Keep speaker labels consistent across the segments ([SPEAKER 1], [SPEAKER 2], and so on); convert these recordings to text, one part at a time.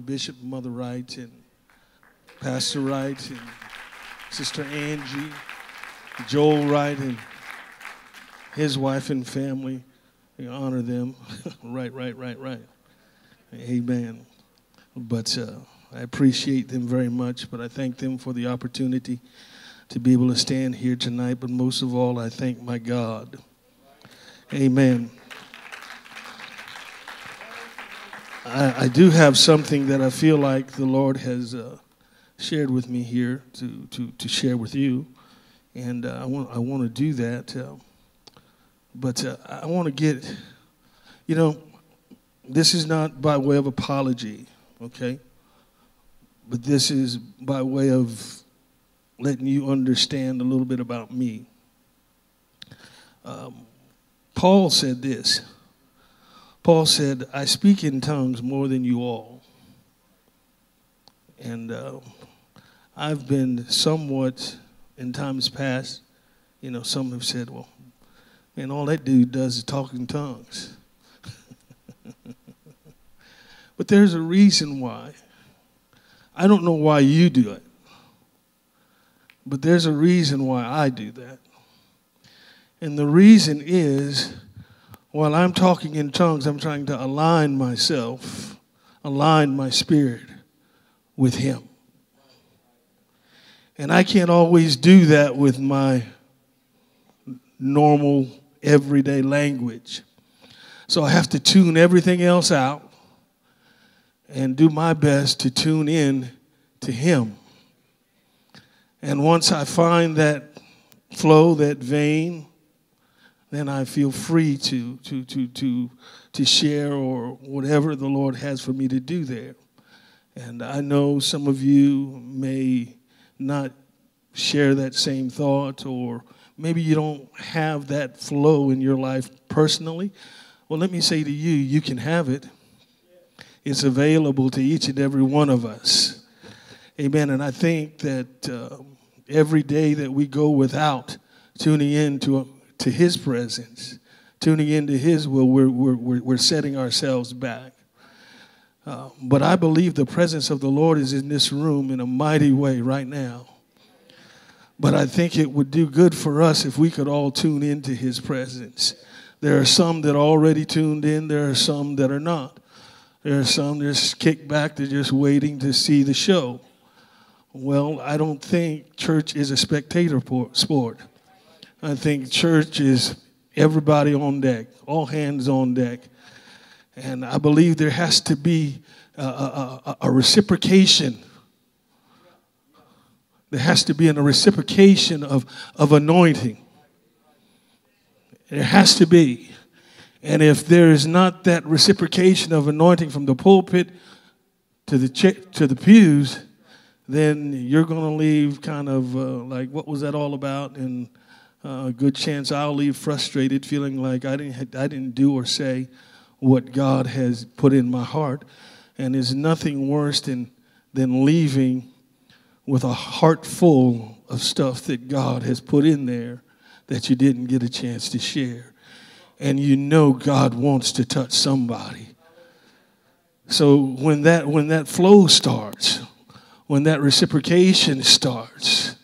[SPEAKER 1] Bishop Mother Wright and Pastor Wright and Sister Angie, Joel Wright and his wife and family. We honor them. right, right, right, right. Amen. But uh, I appreciate them very much, but I thank them for the opportunity to be able to stand here tonight. But most of all, I thank my God. Amen. I, I do have something that I feel like the Lord has uh, shared with me here to, to, to share with you. And uh, I, want, I want to do that. Uh, but uh, I want to get, you know, this is not by way of apology, okay? But this is by way of letting you understand a little bit about me. Um, Paul said this. Paul said, I speak in tongues more than you all. And uh, I've been somewhat, in times past, you know, some have said, well, man, all that dude does is talk in tongues. but there's a reason why. I don't know why you do it, but there's a reason why I do that. And the reason is while I'm talking in tongues, I'm trying to align myself, align my spirit with Him. And I can't always do that with my normal, everyday language. So I have to tune everything else out and do my best to tune in to Him. And once I find that flow, that vein, then I feel free to, to, to, to, to share or whatever the Lord has for me to do there. And I know some of you may not share that same thought, or maybe you don't have that flow in your life personally. Well, let me say to you, you can have it. It's available to each and every one of us. Amen. And I think that uh, every day that we go without tuning in to to His presence, tuning into His will, we're, we're, we're setting ourselves back. Uh, but I believe the presence of the Lord is in this room in a mighty way right now. But I think it would do good for us if we could all tune into His presence. There are some that are already tuned in, there are some that are not. There are some just kicked back, they're just waiting to see the show. Well, I don't think church is a spectator sport. I think church is everybody on deck, all hands on deck. And I believe there has to be a, a, a reciprocation. There has to be a reciprocation of, of anointing. There has to be. And if there is not that reciprocation of anointing from the pulpit to the, to the pews, then you're going to leave kind of uh, like, what was that all about? And a good chance I'll leave frustrated, feeling like I didn't, I didn't do or say what God has put in my heart. And there's nothing worse than, than leaving with a heart full of stuff that God has put in there that you didn't get a chance to share. And you know God wants to touch somebody. So when that when that flow starts, when that reciprocation starts,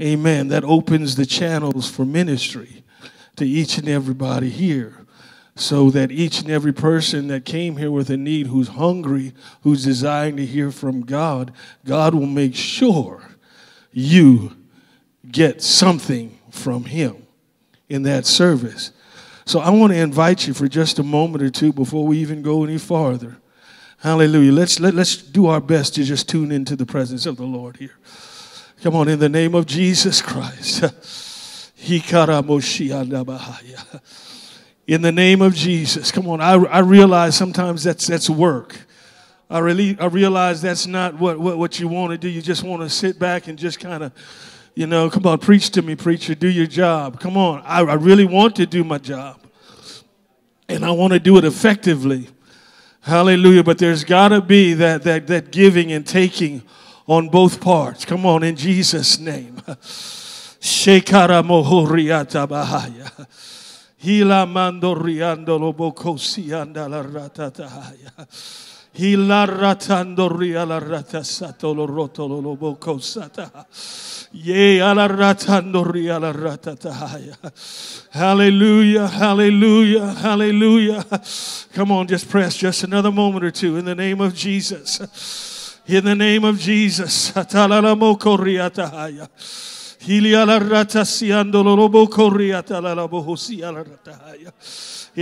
[SPEAKER 1] Amen. That opens the channels for ministry to each and everybody here. So that each and every person that came here with a need, who's hungry, who's desiring to hear from God, God will make sure you get something from Him in that service. So I want to invite you for just a moment or two before we even go any farther. Hallelujah. Let's, let, let's do our best to just tune into the presence of the Lord here. Come on, in the name of Jesus Christ. In the name of Jesus. Come on, I, I realize sometimes that's, that's work. I, really, I realize that's not what, what, what you want to do. You just want to sit back and just kind of, you know, come on, preach to me, preacher, do your job. Come on, I, I really want to do my job. And I want to do it effectively. Hallelujah. But there's got to be that, that, that giving and taking on both parts. Come on, in Jesus' name. Shekara mohoriata bahaya. Hila mando riando lobokosi anda la ratatahaya. Hilaratandoria la rata sato lo roto lo lo boko sata. Ye ala ratandoria la rata tahaya. Hallelujah, hallelujah, hallelujah. Come on, just press just another moment or two in the name of Jesus. In the name of Jesus. In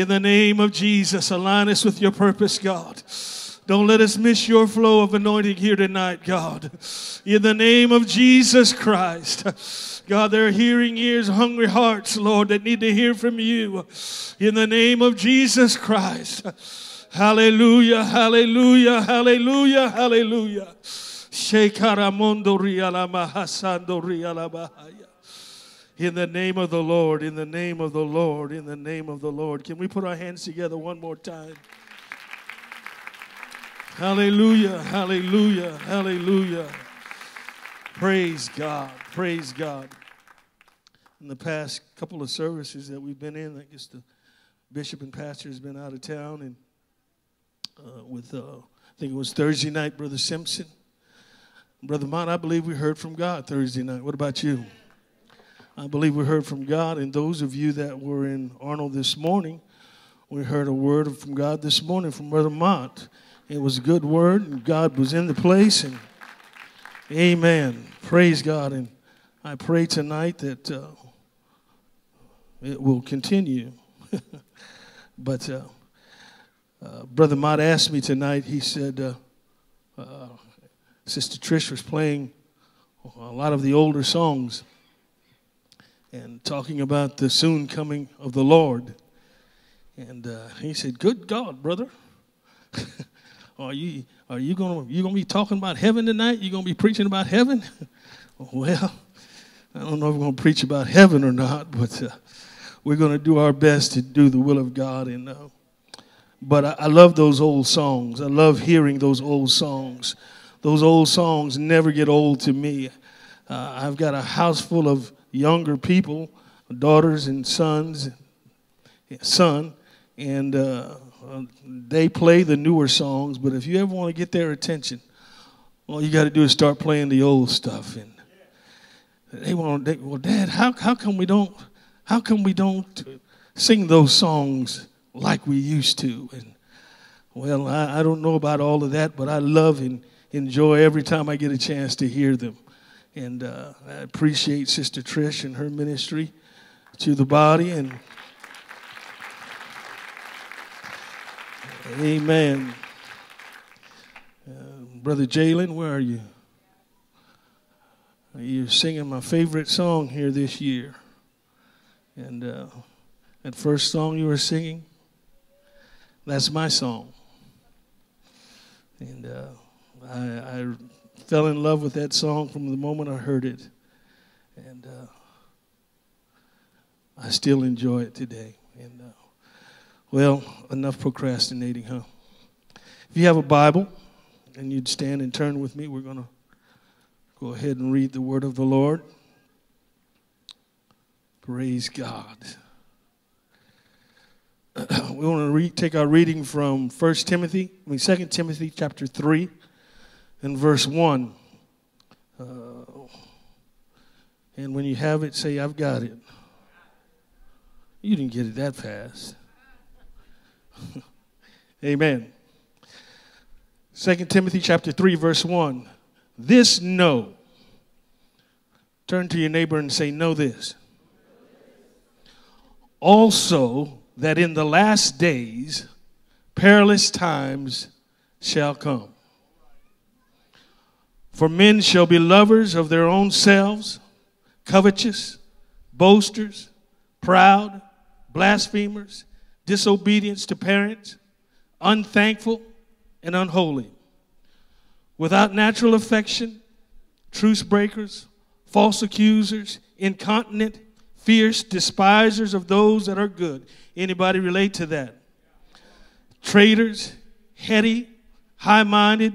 [SPEAKER 1] the name of Jesus, align us with your purpose, God. Don't let us miss your flow of anointing here tonight, God. In the name of Jesus Christ. God, there are hearing ears, hungry hearts, Lord, that need to hear from you. In the name of Jesus Christ. Hallelujah, hallelujah, hallelujah, hallelujah. Shekaramondo rialama hasando rialabahaya. In the name of the Lord, in the name of the Lord, in the name of the Lord. Can we put our hands together one more time? Hallelujah, hallelujah, hallelujah. Praise God, praise God. In the past couple of services that we've been in, I guess the bishop and pastor has been out of town, and uh, with, uh, I think it was Thursday night, Brother Simpson. Brother Mott, I believe we heard from God Thursday night. What about you? I believe we heard from God, and those of you that were in Arnold this morning, we heard a word from God this morning from Brother Mott. It was a good word, and God was in the place. And amen. Praise God. And I pray tonight that uh, it will continue. but uh, uh, Brother Mott asked me tonight, he said, uh, uh, Sister Trish was playing a lot of the older songs and talking about the soon coming of the Lord. And uh, he said, Good God, brother. Are you are you gonna you gonna be talking about heaven tonight? You gonna be preaching about heaven? well, I don't know if we're gonna preach about heaven or not, but uh, we're gonna do our best to do the will of God. And uh, but I, I love those old songs. I love hearing those old songs. Those old songs never get old to me. Uh, I've got a house full of younger people, daughters and sons, son, and uh, uh, they play the newer songs, but if you ever want to get their attention, all you got to do is start playing the old stuff. And they want, they, well, Dad, how, how come we don't, how come we don't sing those songs like we used to? And well, I, I don't know about all of that, but I love and enjoy every time I get a chance to hear them. And uh, I appreciate Sister Trish and her ministry to the body and Amen. Uh, Brother Jalen, where are you? You're singing my favorite song here this year. And uh, that first song you were singing, that's my song. And uh, I, I, fell in love with that song from the moment I heard it. And uh, I still enjoy it today. And uh, well, enough procrastinating, huh? If you have a Bible and you'd stand and turn with me, we're going to go ahead and read the word of the Lord. Praise God. We want to read, take our reading from 1 Timothy, I mean 2 Timothy chapter 3 and verse 1. Uh, and when you have it, say, I've got it. You didn't get it that fast. Amen. 2 Timothy chapter 3 verse 1. This know. Turn to your neighbor and say know this. Also that in the last days perilous times shall come. For men shall be lovers of their own selves, covetous, boasters, proud, blasphemers, disobedience to parents, unthankful, and unholy, without natural affection, truce breakers, false accusers, incontinent, fierce, despisers of those that are good. Anybody relate to that? Traitors, heady, high minded,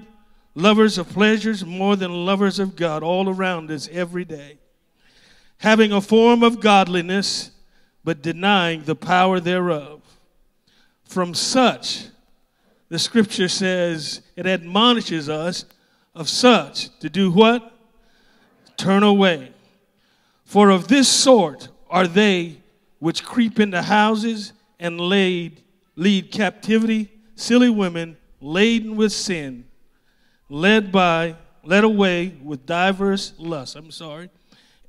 [SPEAKER 1] lovers of pleasures more than lovers of God, all around us every day. Having a form of godliness, but denying the power thereof. From such, the scripture says it admonishes us of such to do what? Turn away. For of this sort are they which creep into houses and laid, lead captivity silly women laden with sin, led by, led away with diverse lusts. I'm sorry,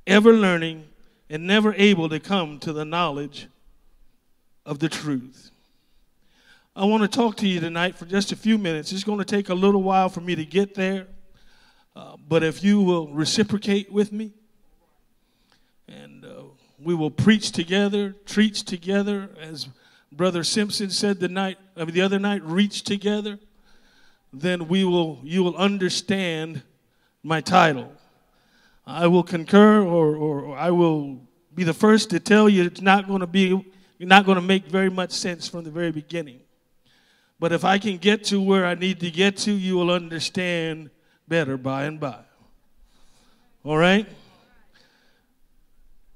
[SPEAKER 1] ever learning and never able to come to the knowledge of the truth. I want to talk to you tonight for just a few minutes. It's going to take a little while for me to get there, uh, but if you will reciprocate with me, and we will preach together, preach together, as Brother Simpson said the night, the other night, reach together, then we will, you will understand my title. I will concur, or, or, or I will be the first to tell you it's not going to be, you're not going to make very much sense from the very beginning. But if I can get to where I need to get to, you will understand better by and by. All right?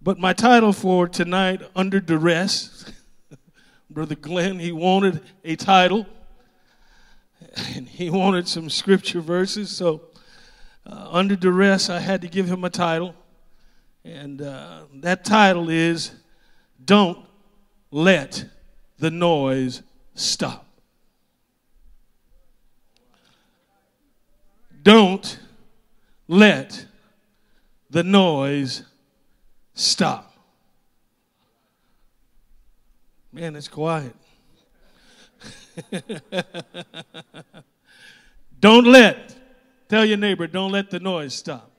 [SPEAKER 1] But my title for tonight, Under Duress, Brother Glenn, he wanted a title and he wanted some scripture verses. So, uh, under duress, I had to give him a title. And uh, that title is Don't Let the Noise Stop. Don't let the noise stop. Man, it's quiet. don't let, tell your neighbor, don't let the noise stop.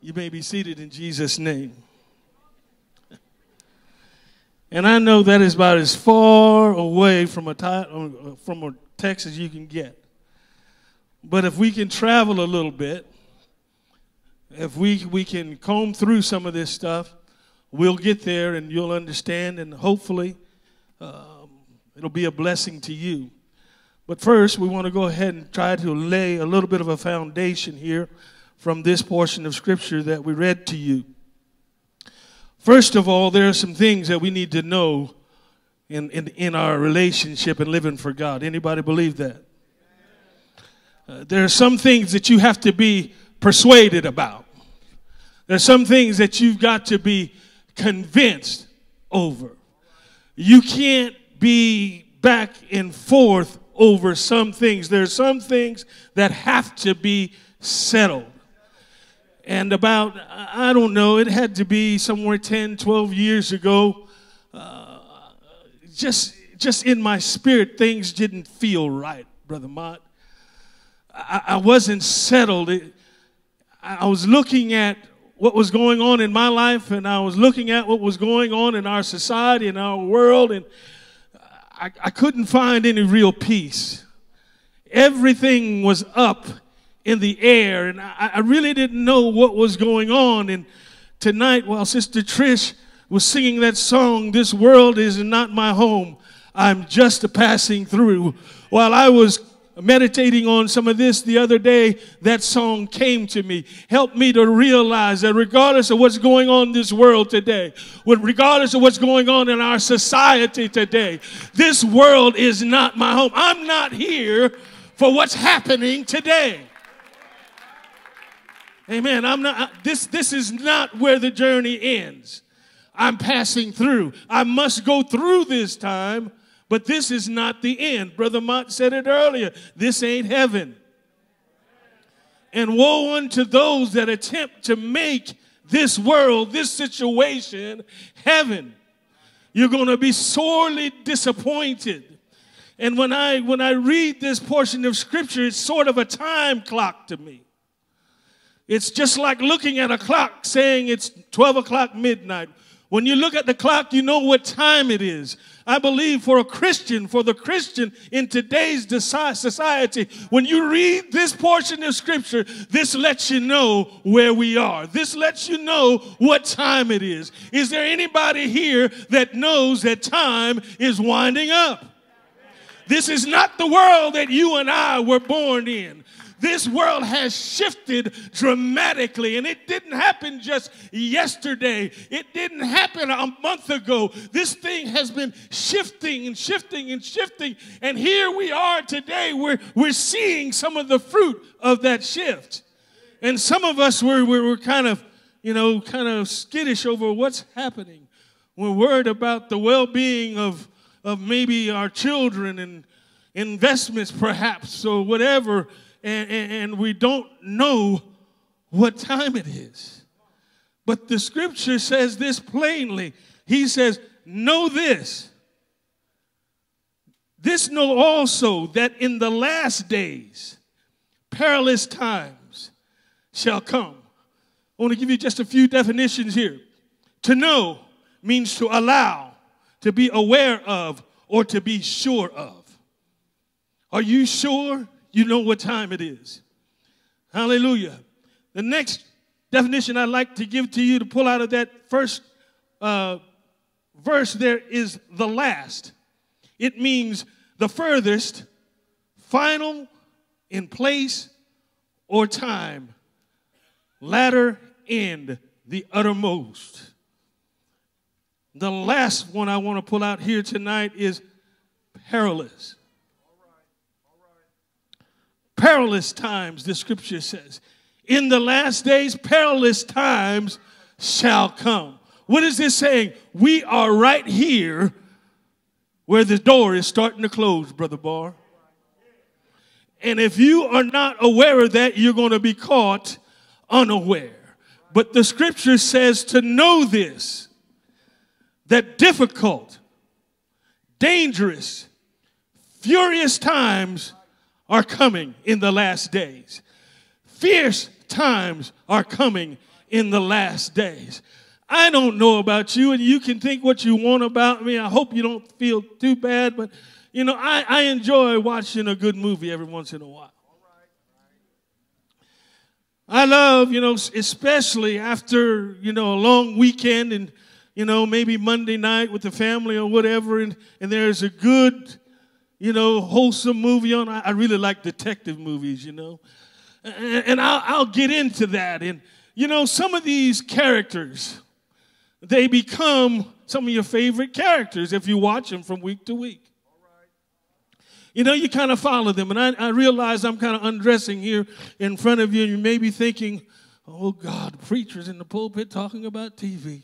[SPEAKER 1] You may be seated in Jesus' name. And I know that is about as far away from a, uh, from a text as you can get. But if we can travel a little bit, if we, we can comb through some of this stuff, we'll get there and you'll understand, and hopefully um, it'll be a blessing to you. But first, we want to go ahead and try to lay a little bit of a foundation here from this portion of Scripture that we read to you. First of all, there are some things that we need to know in, in, in our relationship and living for God. Anybody believe that? Uh, there are some things that you have to be persuaded about. There's some things that you've got to be convinced over. You can't be back and forth over some things. There's some things that have to be settled. And about, I don't know, it had to be somewhere 10, 12 years ago. Uh, just, just in my spirit, things didn't feel right, Brother Mott. I, I wasn't settled. It, I was looking at what was going on in my life and I was looking at what was going on in our society and our world and I, I couldn't find any real peace. Everything was up in the air and I, I really didn't know what was going on. And tonight, while Sister Trish was singing that song, This World is Not My Home, I'm just a passing through. While I was meditating on some of this the other day, that song came to me. Helped me to realize that regardless of what's going on in this world today, regardless of what's going on in our society today, this world is not my home. I'm not here for what's happening today. Amen. I'm not this this is not where the journey ends. I'm passing through. I must go through this time but this is not the end. Brother Mott said it earlier. This ain't heaven. And woe unto those that attempt to make this world, this situation, heaven. You're going to be sorely disappointed. And when I when I read this portion of scripture, it's sort of a time clock to me. It's just like looking at a clock saying it's 12 o'clock midnight. When you look at the clock, you know what time it is. I believe for a Christian, for the Christian in today's society, when you read this portion of Scripture, this lets you know where we are. This lets you know what time it is. Is there anybody here that knows that time is winding up? This is not the world that you and I were born in. This world has shifted dramatically, and it didn't happen just yesterday. It didn't happen a month ago. This thing has been shifting and shifting and shifting, and here we are today. We're, we're seeing some of the fruit of that shift. And some of us were, were, were kind of, you know, kind of skittish over what's happening. We're worried about the well being of, of maybe our children and investments, perhaps, or whatever and, and, and we don't know what time it is. But the scripture says this plainly. He says, Know this. This know also that in the last days, perilous times shall come. I want to give you just a few definitions here. To know means to allow, to be aware of, or to be sure of. Are you sure you know what time it is. Hallelujah. The next definition I'd like to give to you to pull out of that first uh, verse there is the last. It means the furthest, final, in place, or time. Latter end, the uttermost. The last one I want to pull out here tonight is perilous perilous times, the scripture says. In the last days, perilous times shall come. What is this saying? We are right here where the door is starting to close, Brother Barr. And if you are not aware of that, you're going to be caught unaware. But the scripture says to know this that difficult, dangerous, furious times are coming in the last days. Fierce times are coming in the last days. I don't know about you, and you can think what you want about me. I hope you don't feel too bad, but you know, I, I enjoy watching a good movie every once in a while. I love, you know, especially after, you know, a long weekend and, you know, maybe Monday night with the family or whatever, and, and there's a good you know, wholesome movie on. I, really like detective movies, you know. And, I'll get into that. And, you know, some of these characters, they become some of your favorite characters if you watch them from week to week. You know, you kind of follow them. And I, I realize I'm kind of undressing here in front of you, and you may be thinking, oh, God, preachers in the pulpit talking about TV.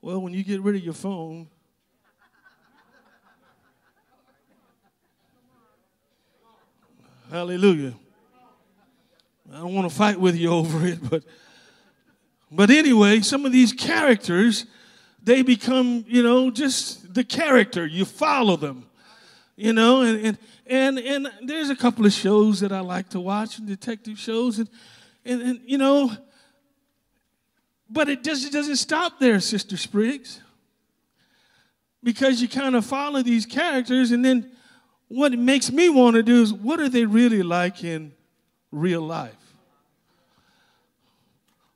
[SPEAKER 1] Well, when you get rid of your phone, Hallelujah. I don't want to fight with you over it, but but anyway, some of these characters, they become, you know, just the character. You follow them. You know, and and and, and there's a couple of shows that I like to watch, detective shows, and and, and you know, but it just doesn't stop there, Sister Spriggs. Because you kind of follow these characters and then what it makes me want to do is what are they really like in real life?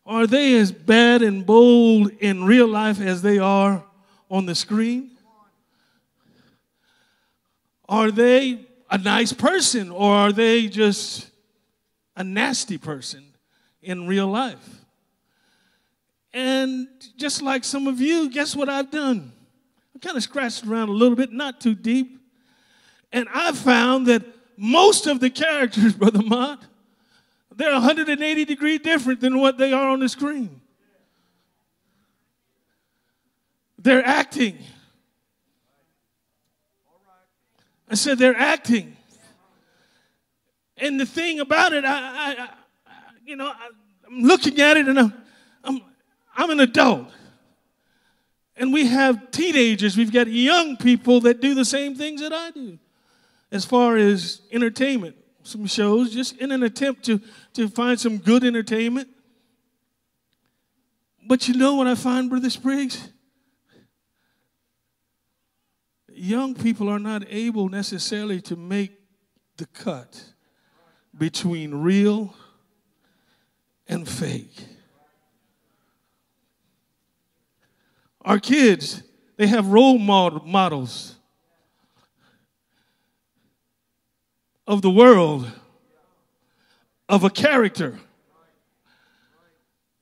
[SPEAKER 1] Are they as bad and bold in real life as they are on the screen? Are they a nice person or are they just a nasty person in real life? And just like some of you, guess what I've done? I kind of scratched around a little bit, not too deep. And I found that most of the characters, Brother Mott, they're 180 degree different than what they are on the screen. They're acting. I said they're acting. And the thing about it, I, I, I you know, I, am looking at it and I'm, I'm, I'm an adult. And we have teenagers, we've got young people that do the same things that I do as far as entertainment, some shows, just in an attempt to, to find some good entertainment. But you know what I find, Brother Spriggs? Young people are not able necessarily to make the cut between real and fake. Our kids, they have role models of the world of a character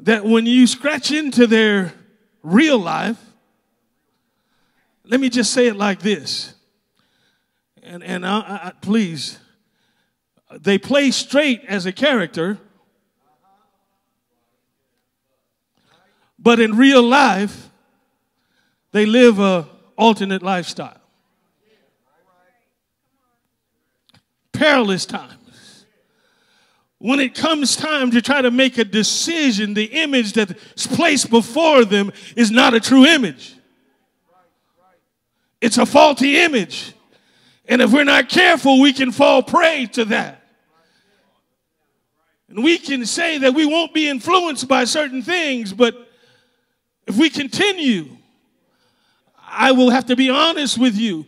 [SPEAKER 1] that when you scratch into their real life, let me just say it like this. And, and I, I, please, they play straight as a character, but in real life, they live a alternate lifestyle. Perilous times. When it comes time to try to make a decision, the image that's placed before them is not a true image. It's a faulty image. And if we're not careful, we can fall prey to that. And we can say that we won't be influenced by certain things, but if we continue, I will have to be honest with you.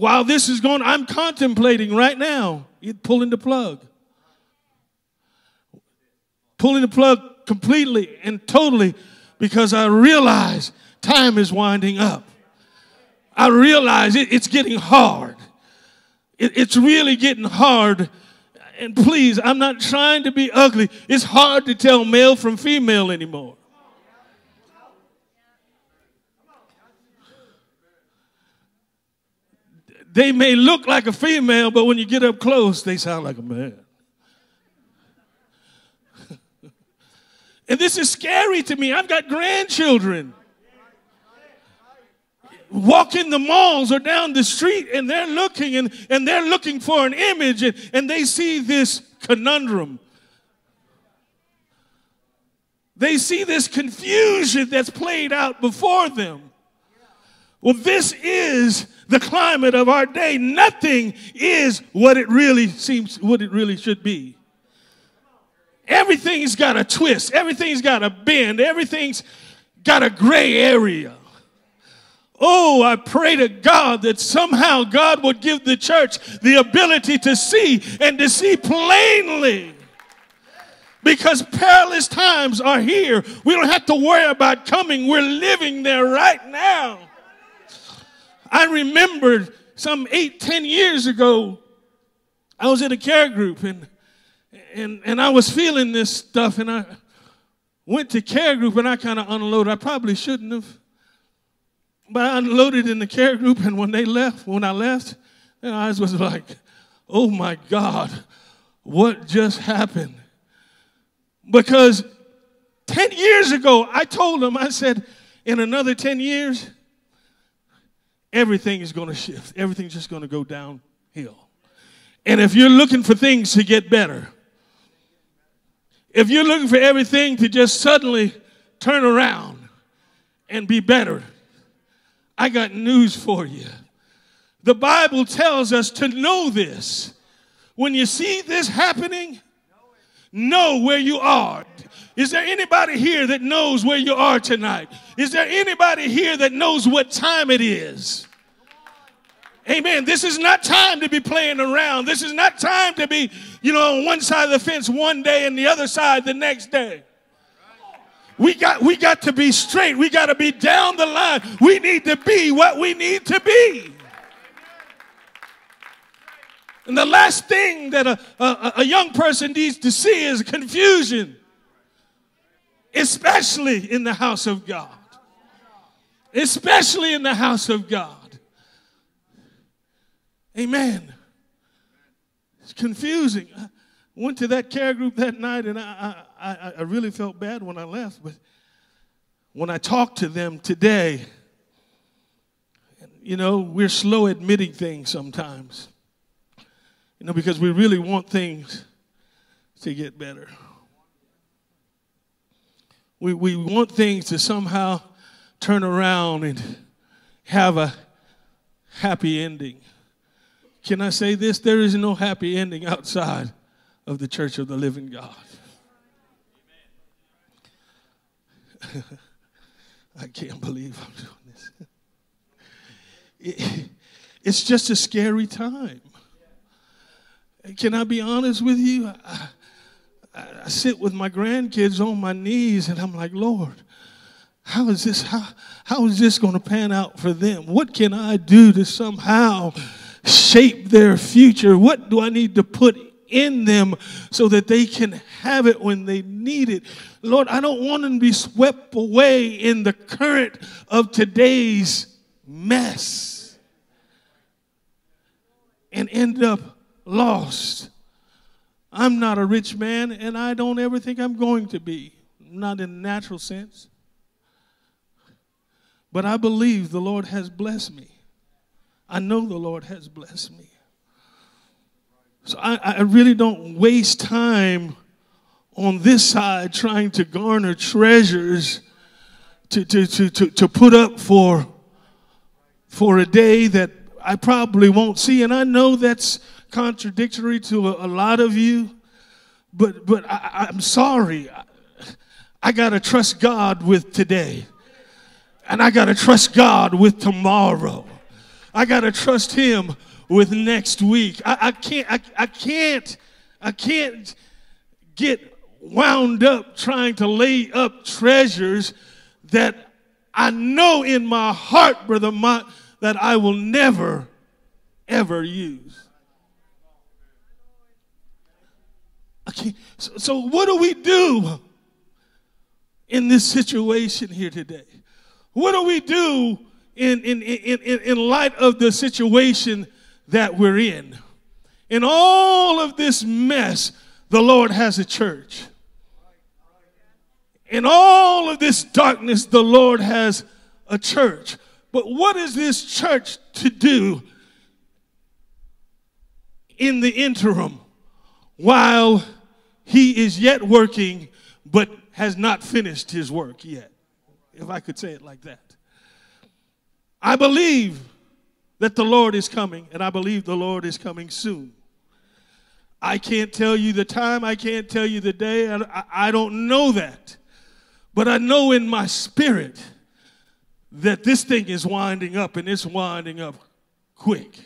[SPEAKER 1] While this is going, I'm contemplating right now pulling the plug. Pulling the plug completely and totally because I realize time is winding up. I realize it, it's getting hard. It, it's really getting hard. And please, I'm not trying to be ugly. It's hard to tell male from female anymore. They may look like a female, but when you get up close, they sound like a man. and this is scary to me. I've got grandchildren walking the malls or down the street and they're looking and, and they're looking for an image and, and they see this conundrum. They see this confusion that's played out before them. Well, this is the climate of our day. Nothing is what it really seems, what it really should be. Everything's got a twist, everything's got a bend, everything's got a gray area. Oh, I pray to God that somehow God would give the church the ability to see and to see plainly. Because perilous times are here. We don't have to worry about coming. We're living there right now. I remembered some eight, ten years ago, I was in a care group and and and I was feeling this stuff and I went to care group and I kind of unloaded. I probably shouldn't have. But I unloaded in the care group, and when they left, when I left, their eyes was like, oh my God, what just happened? Because 10 years ago, I told them, I said, in another 10 years, everything is going to shift. Everything's just going to go downhill. And if you're looking for things to get better, if you're looking for everything to just suddenly turn around and be better, I got news for you. The Bible tells us to know this. When you see this happening, know where you are. Is there anybody here that knows where you are tonight? Is there anybody here that knows what time it is? Amen. This is not time to be playing around. This is not time to be, you know, on one side of the fence one day and the other side the next day. We got, we got to be straight. We got to be down the line. We need to be what we need to be. And the last thing that a, a, a young person needs to see is confusion, especially in the house of God. Especially in the house of God. Amen. It's confusing I went to that care group that night and I, I, I really felt bad when I left. But when I talked to them today, you know, we're slow admitting things sometimes. You know, because we really want things to get better. We, we want things to somehow turn around and have a happy ending. Can I say this? There is no happy ending outside of the church of the living God. I can't believe I'm doing this. It, it's just a scary time. Can I be honest with you? I, I, sit with my grandkids on my knees and I'm like, Lord, how is this how, how is this going to pan out for them? What can I do to somehow shape their future? What do I need to put in them so that they can have it when they need it? Lord, I don't want them to be swept away in the current of today's mess and end up lost. I'm not a rich man, and I don't ever think I'm going to be, not in a natural sense. But I believe the Lord has blessed me. I know the Lord has blessed me. So I, I really don't waste time on this side trying to garner treasures to, to, to, to, to put up for, for a day that I probably won't see. And I know that's contradictory to a, a lot of you, but, but I, I'm sorry. I, I got to trust God with today. And I got to trust God with tomorrow. I got to trust Him with next week. I, I can't, I, I can't, I can't get wound up trying to lay up treasures that I know in my heart, Brother Mott, that I will never, ever use. So, so what do we do in this situation here today? What do we do in, in, in, in, in light of the situation that we're in? In all of this mess, the Lord has a church. In all of this darkness, the Lord has a church. But what is this church to do in the interim while he is yet working but has not finished his work yet? If I could say it like that. I believe that the Lord is coming, and I believe the Lord is coming soon. I can't tell you the time, I can't tell you the day, I, I don't know that. But I know in my spirit that this thing is winding up and it's winding up quick.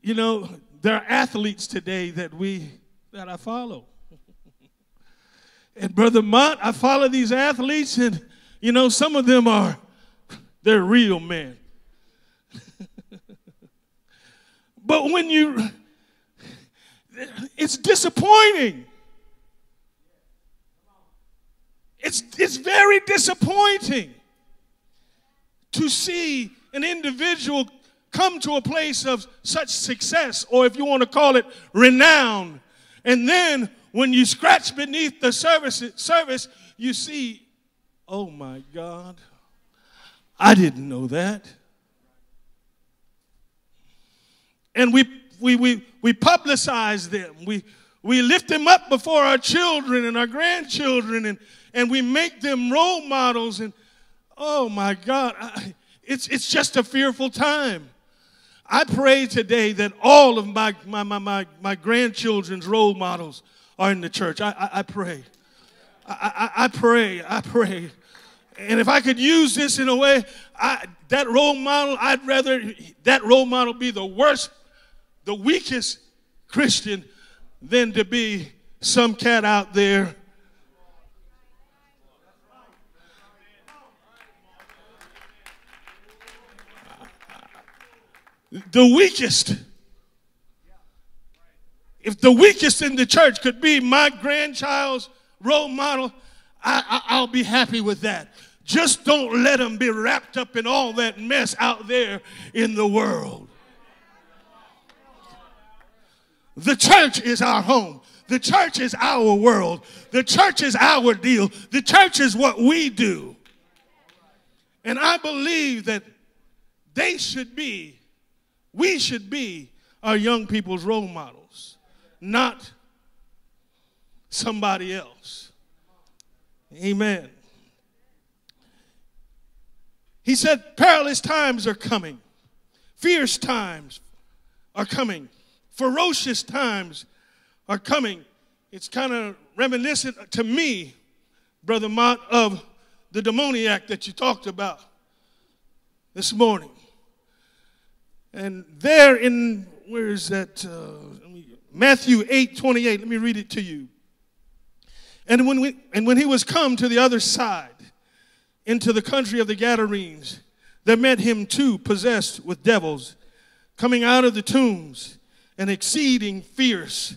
[SPEAKER 1] You know, there are athletes today that we that I follow. and brother Mott, I follow these athletes and you know some of them are they're real men. but when you it's disappointing It's, it's very disappointing to see an individual come to a place of such success, or if you want to call it renown, and then when you scratch beneath the service, service you see, oh my God, I didn't know that. And we, we, we, we publicize them. We, we lift them up before our children and our grandchildren, and, and we make them role models. And oh my God, I, it's, it's just a fearful time. I pray today that all of my, my, my, my, my grandchildren's role models are in the church. I, I, I pray. I, I, I, pray. I pray. And if I could use this in a way, I, that role model, I'd rather that role model be the worst, the weakest Christian than to be some cat out there the weakest. If the weakest in the church could be my grandchild's role model, I, will be happy with that. Just don't let them be wrapped up in all that mess out there in the world. The church is our home. The church is our world. The church is our deal. The church is what we do. And I believe that they should be we should be our young people's role models, not somebody else. Amen. He said, perilous times are coming, fierce times are coming, ferocious times are coming. It's kind of reminiscent to me, Brother Mott, of the demoniac that you talked about this morning. And there in, where is that? Uh, Matthew 8 28. Let me read it to you. And when, we, and when he was come to the other side, into the country of the Gadarenes, There met him two possessed with devils, coming out of the tombs and exceeding fierce,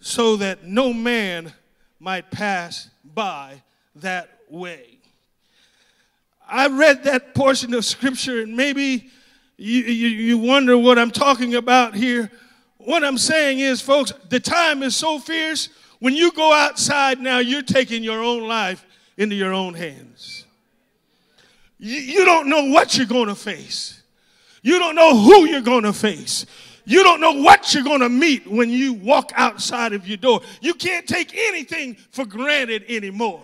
[SPEAKER 1] so that no man might pass by that way. I read that portion of scripture, and maybe you, you, you wonder what I'm talking about here. What I'm saying is, folks, the time is so fierce. When you go outside now, you're taking your own life into your own hands. You, you don't know what you're going to face. You don't know who you're going to face. You don't know what you're going to meet when you walk outside of your door. You can't take anything for granted anymore.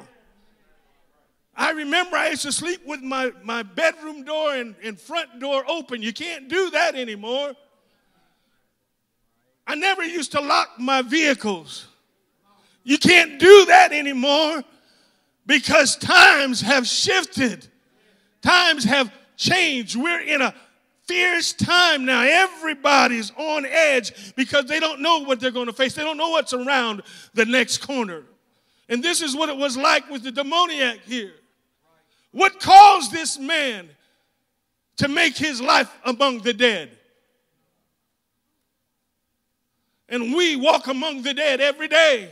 [SPEAKER 1] I remember I used to sleep with my, my bedroom door and, and front door open. You can't do that anymore. I never used to lock my vehicles. You can't do that anymore because times have shifted, times have changed. We're in a fierce time now. Everybody's on edge because they don't know what they're going to face, they don't know what's around the next corner. And this is what it was like with the demoniac here. What caused this man to make his life among the dead? And we walk among the dead every day.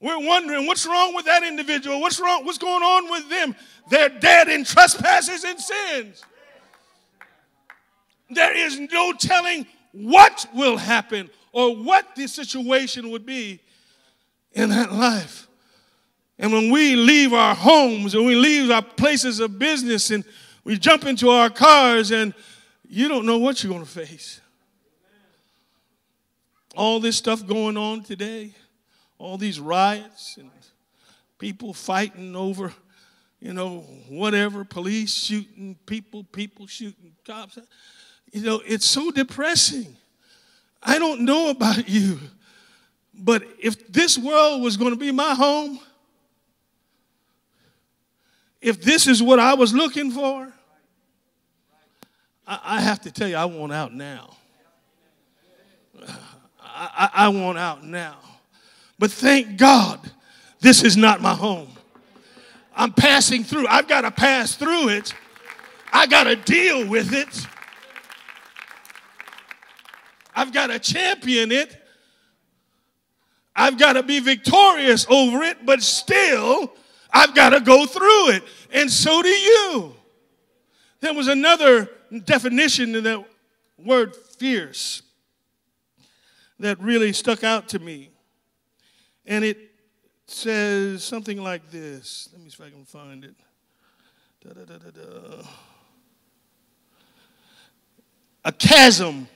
[SPEAKER 1] We're wondering what's wrong with that individual? What's wrong? What's going on with them? They're dead in trespasses and sins. There is no telling what will happen or what the situation would be in that life. And when we leave our homes and we leave our places of business and we jump into our cars and you don't know what you're going to face. All this stuff going on today, all these riots and people fighting over, you know, whatever, police shooting people, people shooting cops. You know, it's so depressing. I don't know about you, but if this world was going to be my home, if this is what I was looking for, I, I have to tell you, I want out now. I, I, want out now. But thank God, this is not my home. I'm passing through. I've got to pass through it. I got to deal with it. I've got to champion it. I've got to be victorious over it, but still, I've got to go through it. And so do you. There was another definition in that word fierce that really stuck out to me. And it says something like this. Let me see if I can find it. Da, da, da, a chasm,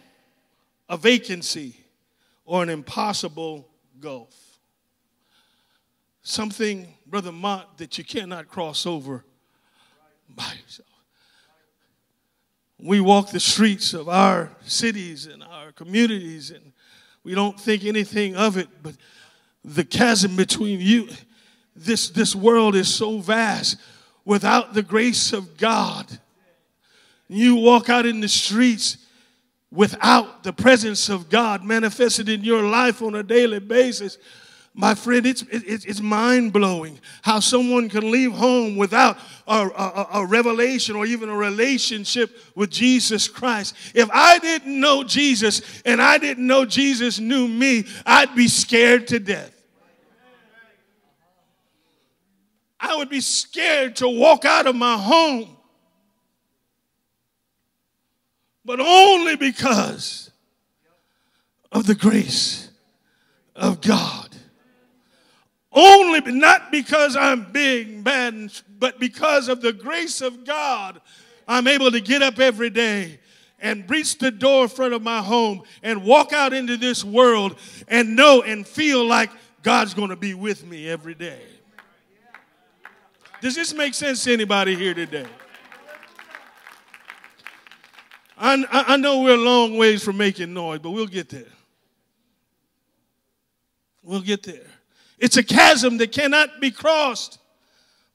[SPEAKER 1] a vacancy, or an impossible gulf something, Brother Mott, that you cannot cross over by yourself. We walk the streets of our cities and our communities, and we don't think anything of it, but the chasm between you, this, this world is so vast without the grace of God. You walk out in the streets without the presence of God manifested in your life on a daily basis my friend, it's, it's, it's mind blowing how someone can leave home without a, a, a, revelation or even a relationship with Jesus Christ. If I didn't know Jesus and I didn't know Jesus knew me, I'd be scared to death. I would be scared to walk out of my home, but only because of the grace of God. Only not because I'm big, bad, but because of the grace of God, I'm able to get up every day and reach the door in front of my home and walk out into this world and know and feel like God's going to be with me every day. Does this make sense to anybody here today? I, I know we're a long ways from making noise, but we'll get there. We'll get there. It's a chasm that cannot be crossed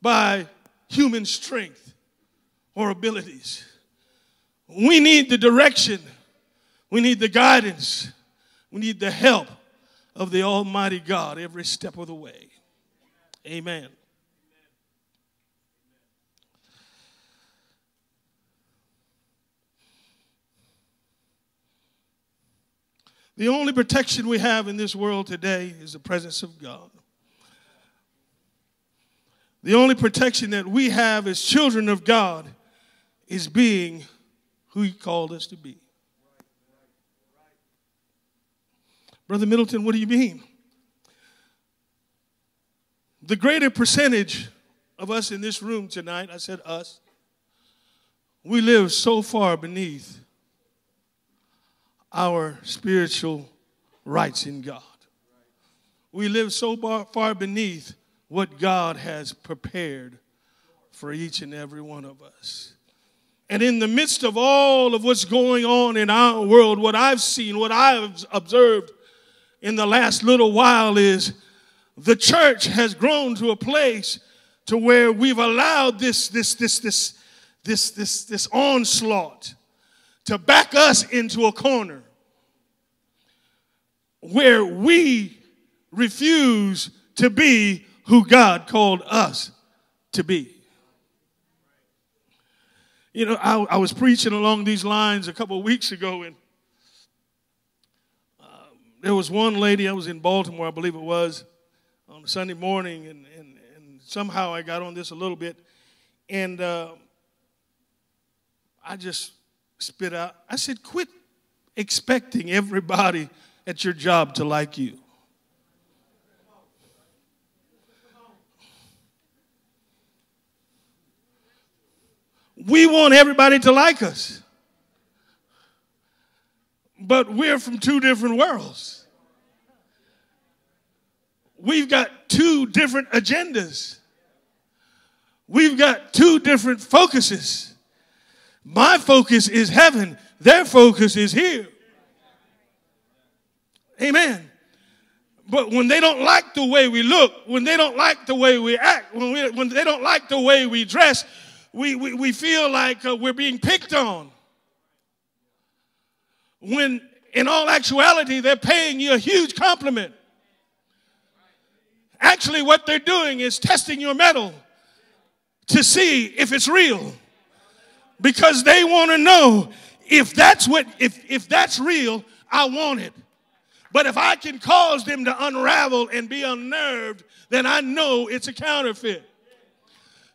[SPEAKER 1] by human strength or abilities. We need the direction, we need the guidance, we need the help of the Almighty God every step of the way. Amen. The only protection we have in this world today is the presence of God. The only protection that we have as children of God is being who He called us to be. Brother Middleton, what do you mean? The greater percentage of us in this room tonight, I said us, we live so far beneath our spiritual rights in God. We live so far beneath what God has prepared for each and every one of us. And in the midst of all of what's going on in our world, what I've seen, what I've observed in the last little while is the church has grown to a place to where we've allowed this, this, this, this, this, this, this onslaught to back us into a corner where we refuse to be who God called us to be. You know, I, I was preaching along these lines a couple of weeks ago, and uh, there was one lady, I was in Baltimore, I believe it was, on a Sunday morning, and, and, and somehow I got on this a little bit, and uh, I just spit out, I said, quit expecting everybody at your job to like you. We want everybody to like us. But we're from two different worlds. We've got two different agendas. We've got two different focuses. My focus is heaven, their focus is here. Amen. But when they don't like the way we look, when they don't like the way we act, when, we, when they don't like the way we dress, we, we, we feel like uh, we're being picked on. When in all actuality, they're paying you a huge compliment. Actually, what they're doing is testing your mettle to see if it's real. Because they want to know if that's what if, if that's real, I want it. But if I can cause them to unravel and be unnerved, then I know it's a counterfeit.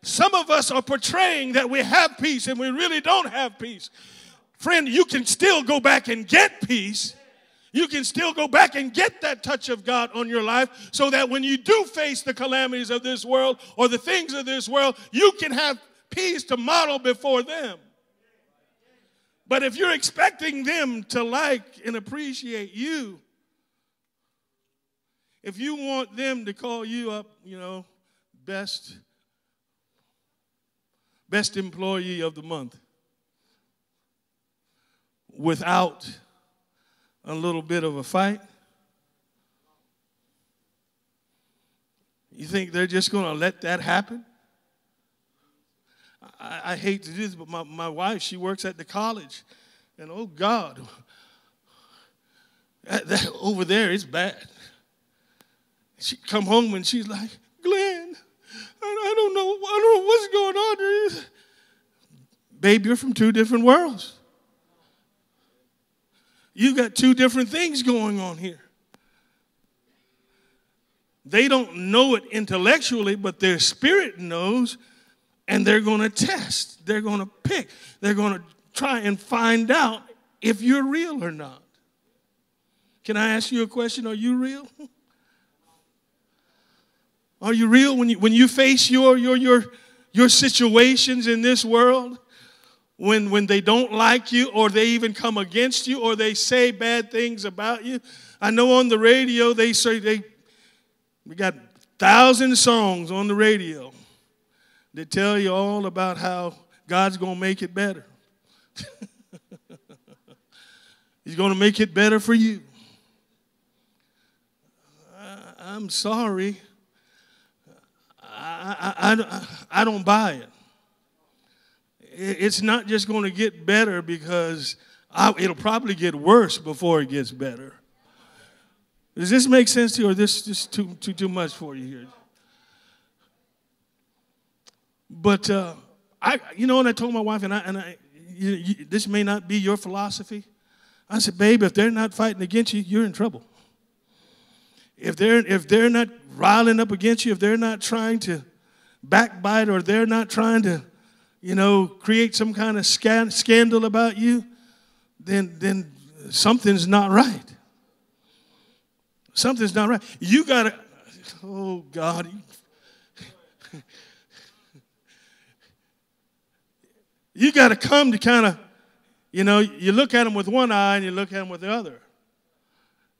[SPEAKER 1] Some of us are portraying that we have peace and we really don't have peace. Friend, you can still go back and get peace. You can still go back and get that touch of God on your life so that when you do face the calamities of this world or the things of this world, you can have peace to model before them. But if you're expecting them to like and appreciate you, if you want them to call you up, you know, best best employee of the month without a little bit of a fight? You think they're just going to let that happen? I, I, hate to do this, but my, my wife, she works at the college. And oh God, that, that over there is bad. She come home and she's like, Glynn, I, don't know. I don't know what's going on. Babe, you're from two different worlds. You got two different things going on here. They don't know it intellectually, but their spirit knows, and they're going to test. They're going to pick. They're going to try and find out if you're real or not. Can I ask you a question? Are you real? Are you real when you, when you face your, your, your, your situations in this world? When, when they don't like you or they even come against you or they say bad things about you. I know on the radio they say they, we got thousand songs on the radio that tell you all about how God's going to make it better. He's going to make it better for you. I'm sorry. I, I, I, don't buy it. It's not just going to get better because I, it'll probably get worse before it gets better. Does this make sense to you, or this just too too too much for you here? But uh, I, you know, and I told my wife, and I, and I, you, you, this may not be your philosophy. I said, babe, if they're not fighting against you, you're in trouble. If they're, if they're not riling up against you, if they're not trying to backbite or they're not trying to, you know, create some kind of scandal about you, then, then something's not right. Something's not right. You got to, oh God. You got to come to kind of, you know, you look at them with one eye and you look at them with the other.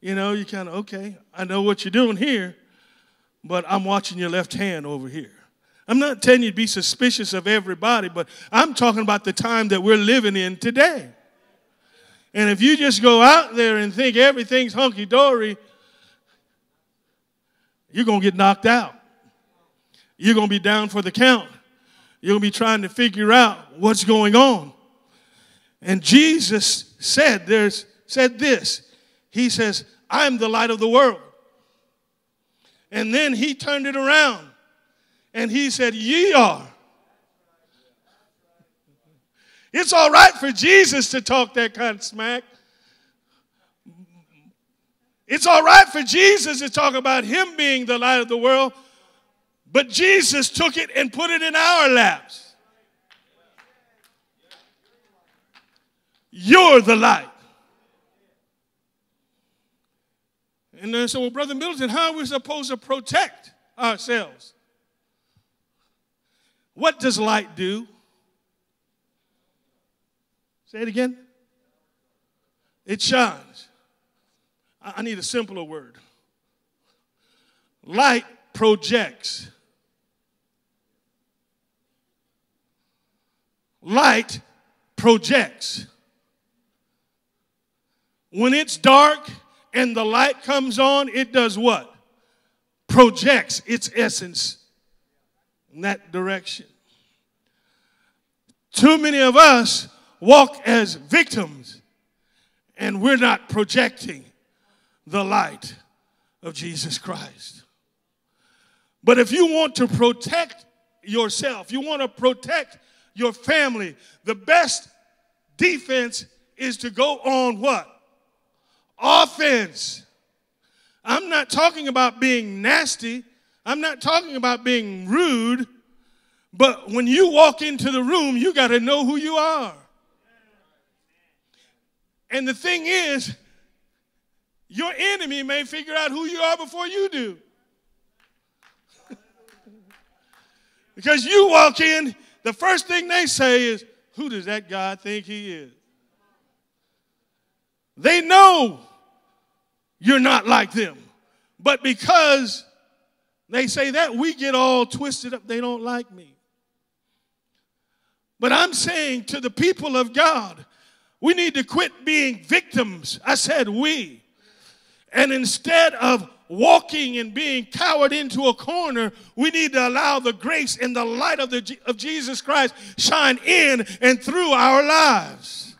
[SPEAKER 1] You know, you kind of, okay, I know what you're doing here, but I'm watching your left hand over here. I'm not telling you to be suspicious of everybody, but I'm talking about the time that we're living in today. And if you just go out there and think everything's hunky dory, you're going to get knocked out. You're going to be down for the count. You're going to be trying to figure out what's going on. And Jesus said, there's, said this. He says, I'm the light of the world. And then he turned it around and he said, Ye are. It's all right for Jesus to talk that kind of smack. It's all right for Jesus to talk about him being the light of the world, but Jesus took it and put it in our laps. You're the light. And they said, Well, Brother Middleton, how are we supposed to protect ourselves? What does light do? Say it again. It shines. I need a simpler word. Light projects. Light projects. When it's dark and the light comes on, it does what? Projects its essence in that direction. Too many of us walk as victims and we're not projecting the light of Jesus Christ. But if you want to protect yourself, you want to protect your family, the best defense is to go on what? Offense. I'm not talking about being nasty. I'm not talking about being rude. But when you walk into the room, you got to know who you are. And the thing is, your enemy may figure out who you are before you do. because you walk in, the first thing they say is, Who does that guy think he is? They know you're not like them. But because they say that, we get all twisted up. They don't like me. But I'm saying to the people of God, we need to quit being victims. I said we. And instead of walking and being cowered into a corner, we need to allow the grace and the light of, the, of Jesus Christ shine in and through our lives.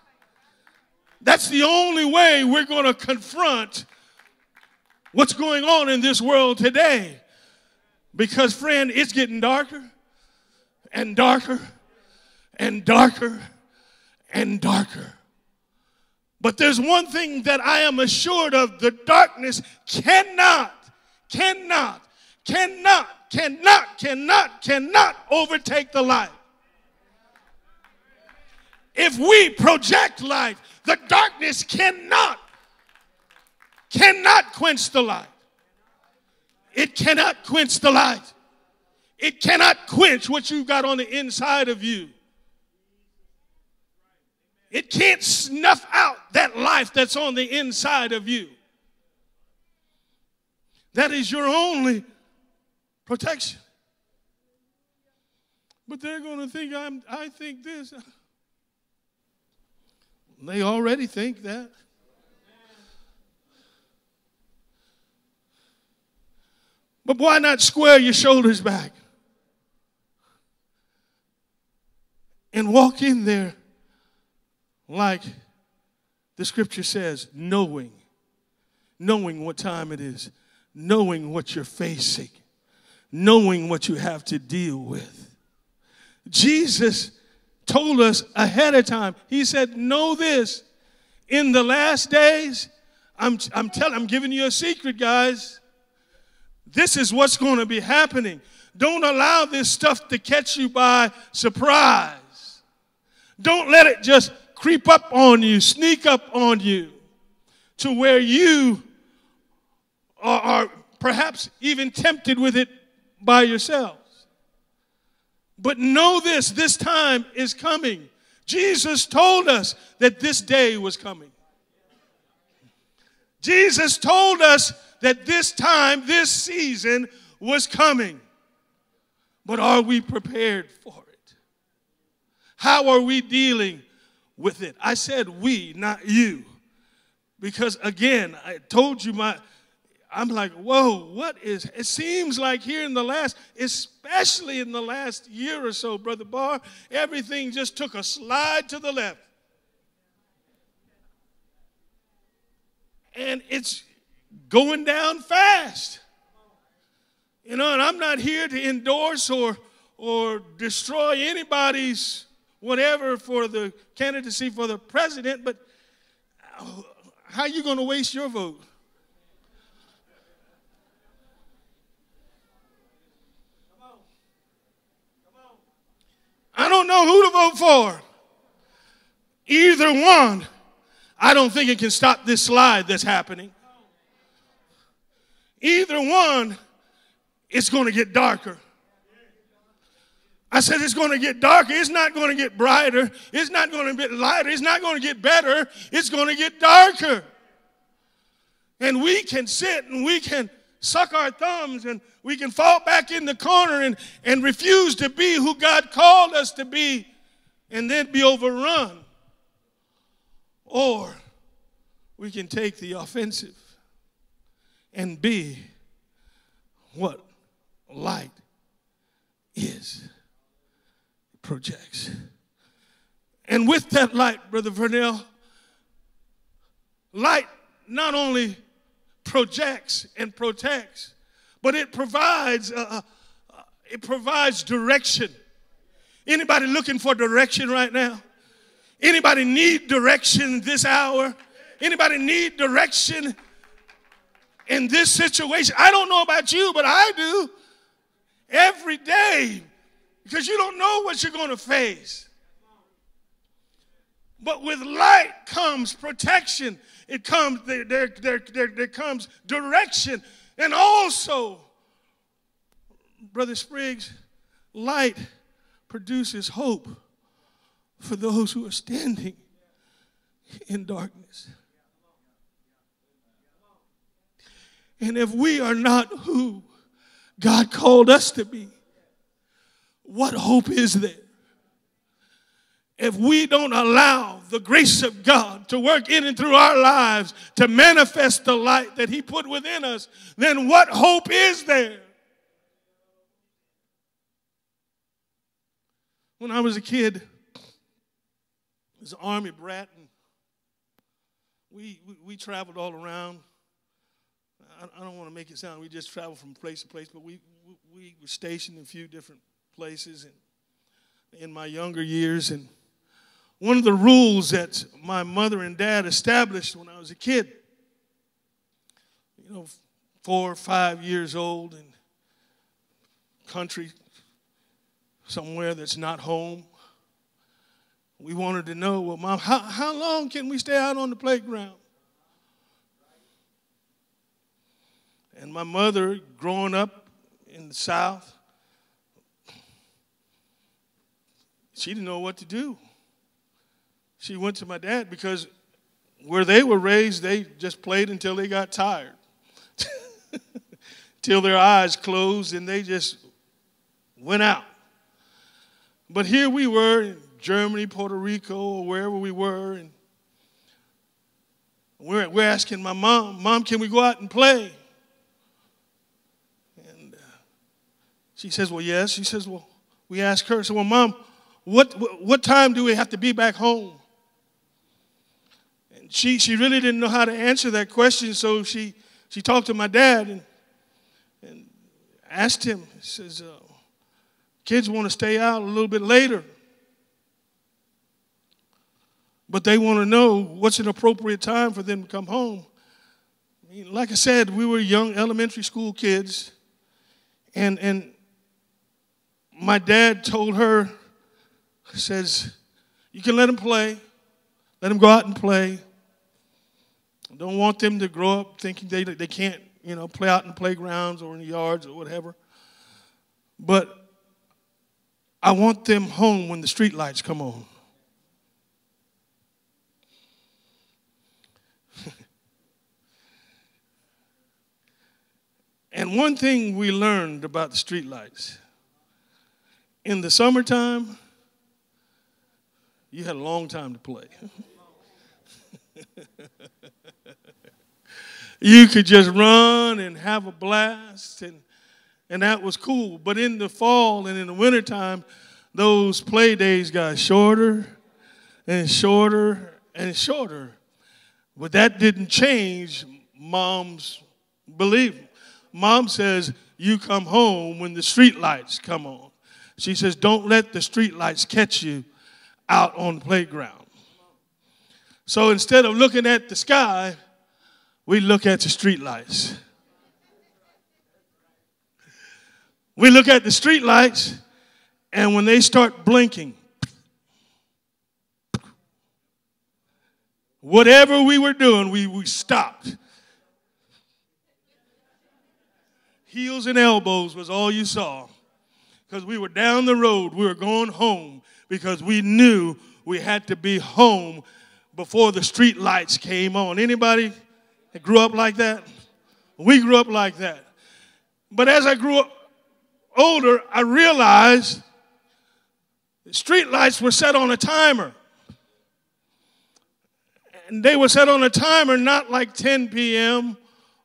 [SPEAKER 1] That's the only way we're going to confront what's going on in this world today. Because, friend, it's getting darker and darker and darker and darker. But there's one thing that I am assured of the darkness cannot, cannot, cannot, cannot, cannot, cannot overtake the light. If we project light, the darkness cannot, cannot quench the light. It cannot quench the light. It cannot quench what you've got on the inside of you. It can't snuff out that life that's on the inside of you. That is your only protection. But they're going to think I'm, I think this. They already think that. But why not square your shoulders back and walk in there like the scripture says, knowing, knowing what time it is, knowing what you're facing, knowing what you have to deal with. Jesus told us ahead of time, He said, Know this in the last days, I'm, I'm telling, I'm giving you a secret, guys. This is what's going to be happening. Don't allow this stuff to catch you by surprise. Don't let it just creep up on you, sneak up on you to where you are, are perhaps even tempted with it by yourselves. But know this this time is coming. Jesus told us that this day was coming. Jesus told us that this time, this season was coming. But are we prepared for it? How are we dealing with it? I said we, not you. Because again, I told you my, I'm like, whoa, what is, it seems like here in the last, especially in the last year or so, Brother Barr, everything just took a slide to the left. And it's going down fast. You know, and I'm not here to endorse or, or destroy anybody's whatever for the candidacy for the president, but how are you going to waste your vote? I don't know who to vote for. Either one, I don't think it can stop this slide that's happening. Either one, it's going to get darker. I said it's going to get darker. It's not going to get brighter. It's not going to get lighter. It's not going to get better. It's going to get darker. And we can sit and we can suck our thumbs and we can fall back in the corner and, and refuse to be who God called us to be and then be overrun. Or we can take the offensive and be what light is. Projects. And with that light, Brother Vernell, light not only projects and protects, but it provides uh, uh, it provides direction. Anybody looking for direction right now? Anybody need direction this hour? Anybody need direction in this situation? I don't know about you, but I do every day because you don't know what you're going to face. But with light comes protection. It comes there, there, there, there, comes direction. And also, Brother Spriggs, light produces hope for those who are standing in darkness. And if we are not who God called us to be, what hope is there? If we don't allow the grace of God to work in and through our lives to manifest the light that He put within us, then what hope is there? When I was a kid, was an army brat, and we, we, we traveled all around. I, don't want to make it sound we just traveled from place to place, but we, we, we were stationed in a few different places and in my younger years. And one of the rules that my mother and dad established when I was a kid, you know, four or five years old in country somewhere that's not home. We wanted to know, well, mom, how, how long can we stay out on the playground? And my mother, growing up in the South, she didn't know what to do. She went to my dad because where they were raised, they just played until they got tired, till their eyes closed, and they just went out. But here we were in Germany, Puerto Rico, or wherever we were, and we're, we're asking my mom, Mom, can we go out and play? And uh, she says, Well, yes. She says, Well, we ask her, so, Well, Mom, what, what time do we have to be back home? And she, she really didn't know how to answer that question, so she, she talked to my dad and, and asked him, says, uh, kids want to stay out a little bit later. but they want to know what's an appropriate time for them to come home. I mean, like I said, we were young elementary school kids, and, and my dad told her, says, you can let them play, let them go out and play. I Don't want them to grow up thinking they, they can't, you know, play out in playgrounds or in the yards or whatever. But I want them home when the street lights come on. and one thing we learned about the street lights in the summertime, you had a long time to play. you could just run and have a blast, and, and that was cool. But in the fall and in the wintertime, those play days got shorter and shorter and shorter. But that didn't change mom's belief. Mom says, You come home when the street lights come on. She says, Don't let the street lights catch you out on the playground. So instead of looking at the sky, we look at the street lights. We look at the street lights, and when they start blinking, whatever we were doing, we, we stopped. Heels and elbows was all you saw. Because we were down the road, we were going home because we knew we had to be home before the street lights came on. Anybody that grew up like that? We grew up like that. But as I grew up older, I realized street lights were set on a timer. And they were set on a timer not like 10 p.m.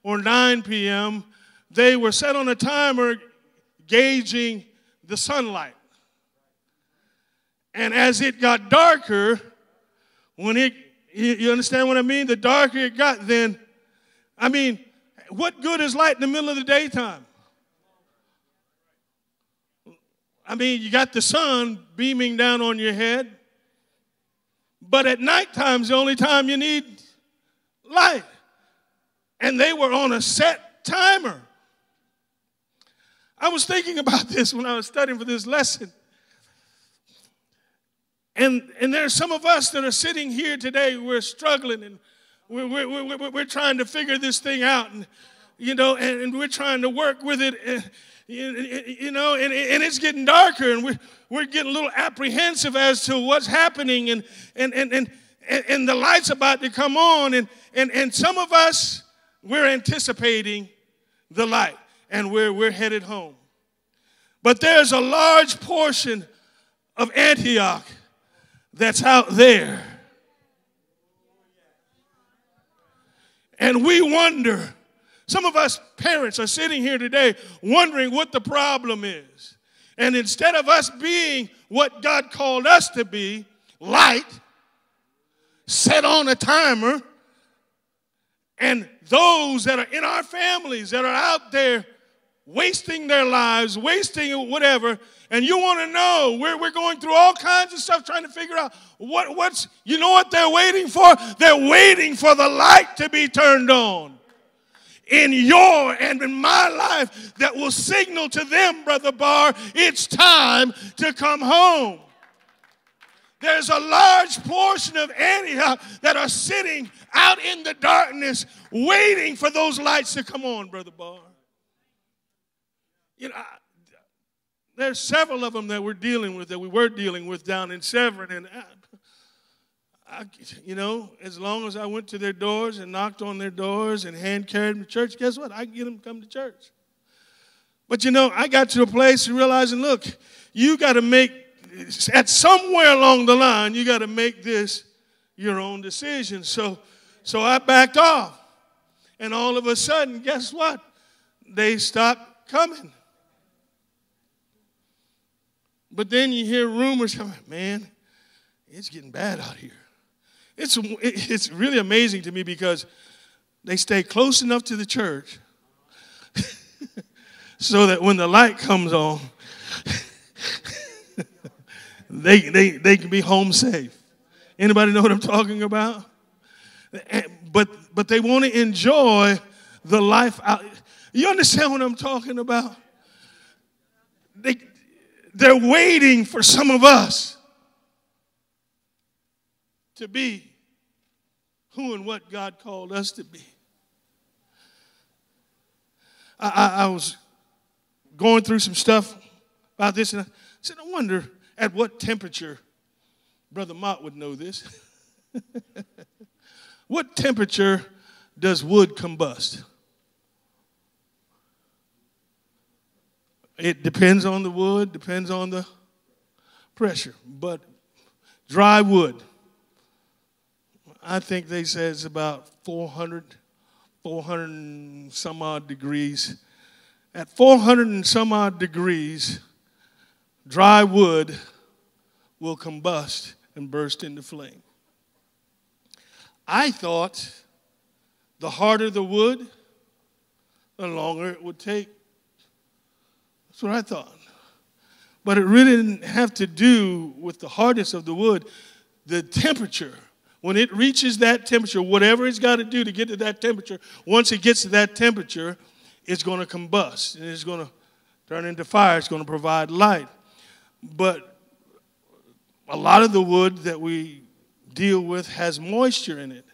[SPEAKER 1] or 9 p.m. They were set on a timer gauging the sunlight. And as it got darker, when it, you understand what I mean? The darker it got, then I mean, what good is light in the middle of the daytime? I mean, you got the sun beaming down on your head, but at nighttime is the only time you need light. And they were on a set timer. I was thinking about this when I was studying for this lesson. And, and there are some of us that are sitting here today, we're struggling and we're, we're, we're, we're trying to figure this thing out, and, you know, and, and we're trying to work with it, eh, and, you know, and, and it's getting darker, and we're, we're getting a little apprehensive as to what's happening, and, and, and, and, and the light's about to come on, and, and, and some of us, we're anticipating the light, and we're, we're headed home. But there's a large portion of Antioch that's out there And we wonder, some of us parents are sitting here today wondering what the problem is. And instead of us being what God called us to be, light, set on a timer, and those that are in our families that are out there wasting their lives, wasting whatever, and you want to know, we're, we're going through all kinds of stuff trying to figure out what, what's, you know what they're waiting for? They're waiting for the light to be turned on in your and in my life that will signal to them, Brother Barr, it's time to come home. There's a large portion of Antioch that are sitting out in the darkness waiting for those lights to come on, Brother Barr. You know, there's several of them that we're dealing with, that we were dealing with down in Severn. And, I, I, you know, as long as I went to their doors and knocked on their doors and hand carried them to church, guess what? I get them to come to church. But, you know, I got to a place of realizing, look, you got to make, at somewhere along the line, you got to make this your own decision. So, so I backed off. And all of a sudden, guess what? They stopped coming. But then you hear rumors coming, man, it's getting bad out here. It's, it's really amazing to me because they stay close enough to the church so that when the light comes on, they, they, they can be home safe. Anybody know what I'm talking about? Eh, but but they want to enjoy the life out. You understand what I'm talking about? They they're waiting for some of us to be who and what God called us to be. I, I, I was going through some stuff about this, and I said, I wonder at what temperature, Brother Mott would know this. what temperature does wood combust? It depends on the wood, depends on the pressure. But dry wood, I think they say it's about 400, 400 and some odd degrees. At 400 and some odd degrees, dry wood will combust and burst into flame. I thought the harder the wood, the longer it would take. That's what I thought. But it really didn't have to do with the hardness of the wood, the temperature. When it reaches that temperature, whatever it's got to do to get to that temperature, once it gets to that temperature, it's going to combust and it's going to turn into fire. It's going to provide light. But a lot of the wood that we deal with has moisture in it.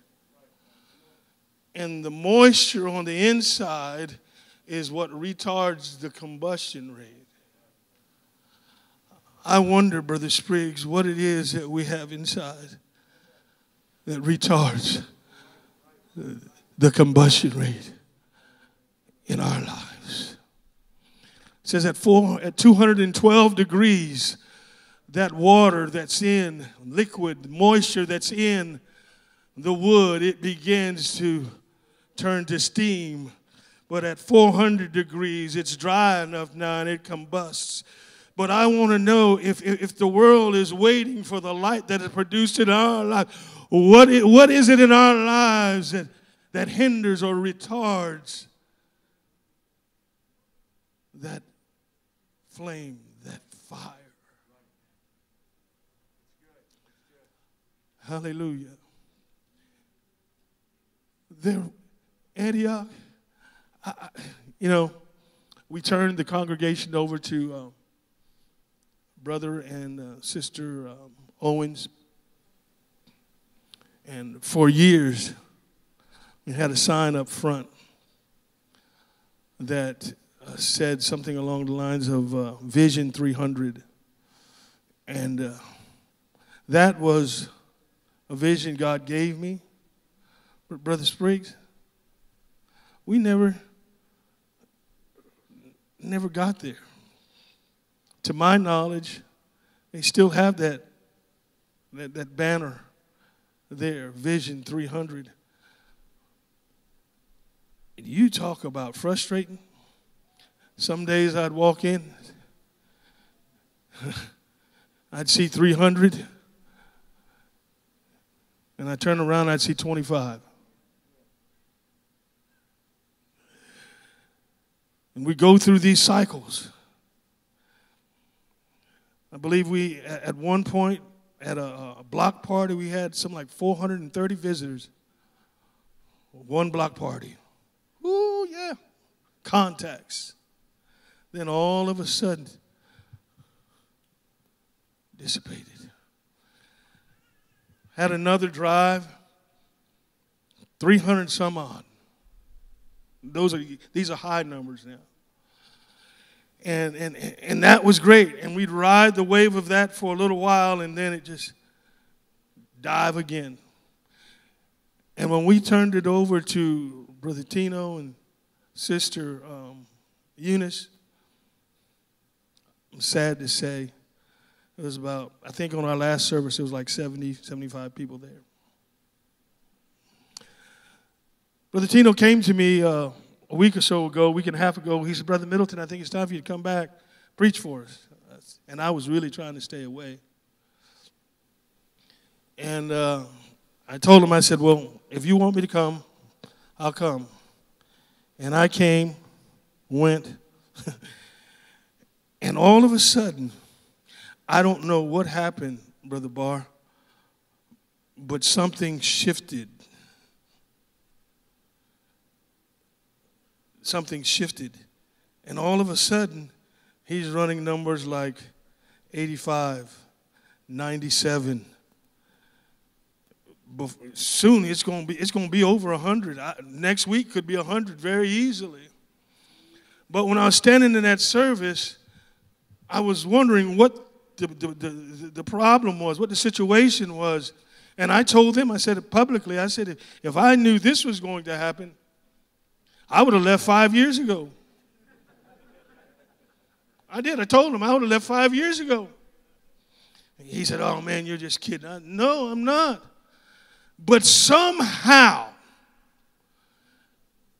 [SPEAKER 1] And the moisture on the inside is what retards the combustion rate. I wonder, Brother Spriggs, what it is that we have inside that retards the combustion rate in our lives. It says at, four, at 212 degrees, that water that's in liquid moisture that's in the wood, it begins to turn to steam. But at 400 degrees, it's dry enough now and it combusts. But I want to know if, if the world is waiting for the light that is produced in our life, what is, what is it in our lives that, that hinders or retards that flame, that fire? Hallelujah. There, Antioch, You know, we turned the congregation over to um, brother and uh, sister um, Owens. And for years, we had a sign up front that uh, said something along the lines of uh, Vision 300. And uh, that was a vision God gave me. But Brother Spriggs, we never, never got there. To my knowledge, they still have that, that, that banner there, Vision 300. And you talk about frustrating. Some days I'd walk in, I'd see 300 and I turn around, I'd see 25. And we go through these cycles. I believe we, at one point, at a, a block party, we had some like 430 visitors. One block party. Ooh, yeah. Contacts. Then all of a sudden, dissipated. Had another drive, 300 some odd. Those are these are high numbers now. And, and, and that was great. And we'd ride the wave of that for a little while, and then it just dive again. And when we turned it over to Brother Tino and Sister um, Eunice, I'm sad to say, it was about, I think on our last service, it was like 70, 75 people there. Brother Tino came to me uh, a week or so ago, a week and a half ago. He said, Brother Middleton, I think it's time for you to come back, preach for us. And I was really trying to stay away. And uh, I told him, I said, Well, if you want me to come, I'll come. And I came, went, and all of a sudden, I don't know what happened, Brother Barr, But something shifted. Something shifted. And all of a sudden, he's running numbers like 85, 97. Soon it's going to be it's going to be over 100. next week could be 100 very easily. But when I was standing in that service, I was wondering what the, the, the, the problem was, what the situation was. And I told them, I said it publicly, I said, if, if I knew this was going to happen, I would have left five years ago. I did. I told him I would have left five years ago. He said, Oh man, you're just kidding. I, no, I'm not. But somehow,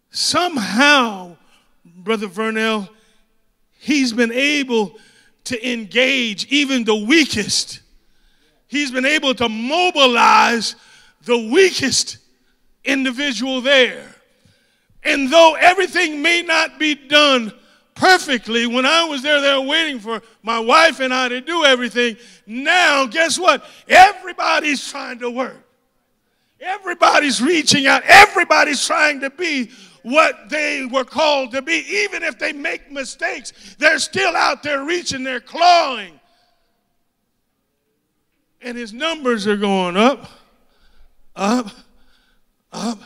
[SPEAKER 1] somehow, Brother Vernell, he's been able to engage even the weakest. He's been able to mobilize the weakest individual there. And though everything may not be done perfectly, when I was there, they were waiting for my wife and I to do everything. Now, guess what? Everybody's trying to work. Everybody's reaching out. Everybody's trying to be what they were called to be. Even if they make mistakes, they're still out there reaching, they're clawing. And his numbers are going up, up, up,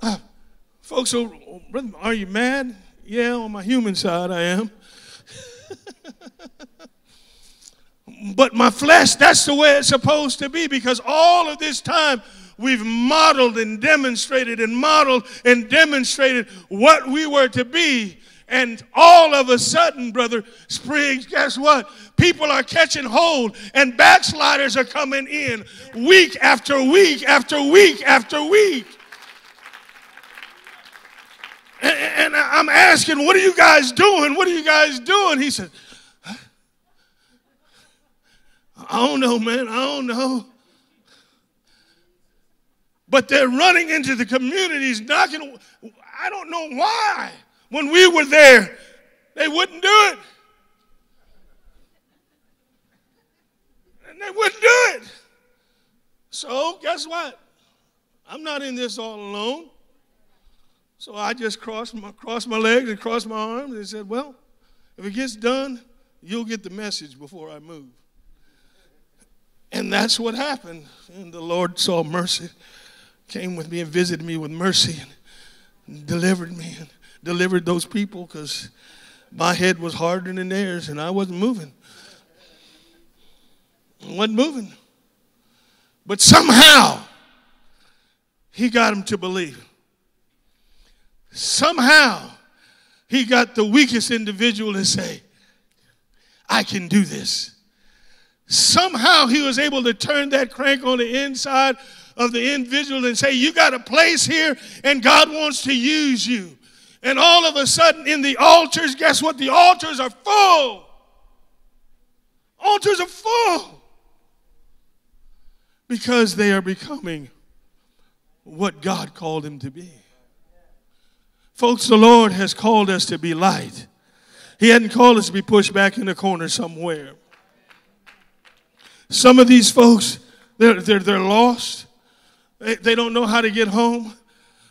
[SPEAKER 1] up. Folks, oh, are you mad? Yeah, on my human side, I am. but my flesh, that's the way it's supposed to be because all of this time, we've modeled and demonstrated and modeled and demonstrated what we were to be. And all of a sudden, Brother Spriggs, guess what? People are catching hold and backsliders are coming in week after week after week after week. And, and I'm asking, what are you guys doing? What are you guys doing? He said, I don't know, man. I don't know but they're running into the communities, knocking. I don't know why. When we were there, they wouldn't do it. And they wouldn't do it. So, guess what? I'm not in this all alone. So I just crossed my, crossed my legs and crossed my arms and said, Well, if it gets done, you'll get the message before I move. And that's what happened. And the Lord saw mercy came with me and visited me with mercy and delivered me and delivered those people because my head was harder than theirs and I wasn't moving. I wasn't moving. But somehow, he got them to believe. Somehow, he got the weakest individual to say, I can do this. Somehow, he was able to turn that crank on the inside of the individual and say, You got a place here and God wants to use you. And all of a sudden, in the altars, guess what? The altars are full. Altars are full because they are becoming what God called them to be. Folks, the Lord has called us to be light. He hadn't called us to be pushed back in a corner somewhere. Some of these folks, they're, they're, they're lost. They, they don't know how to get home.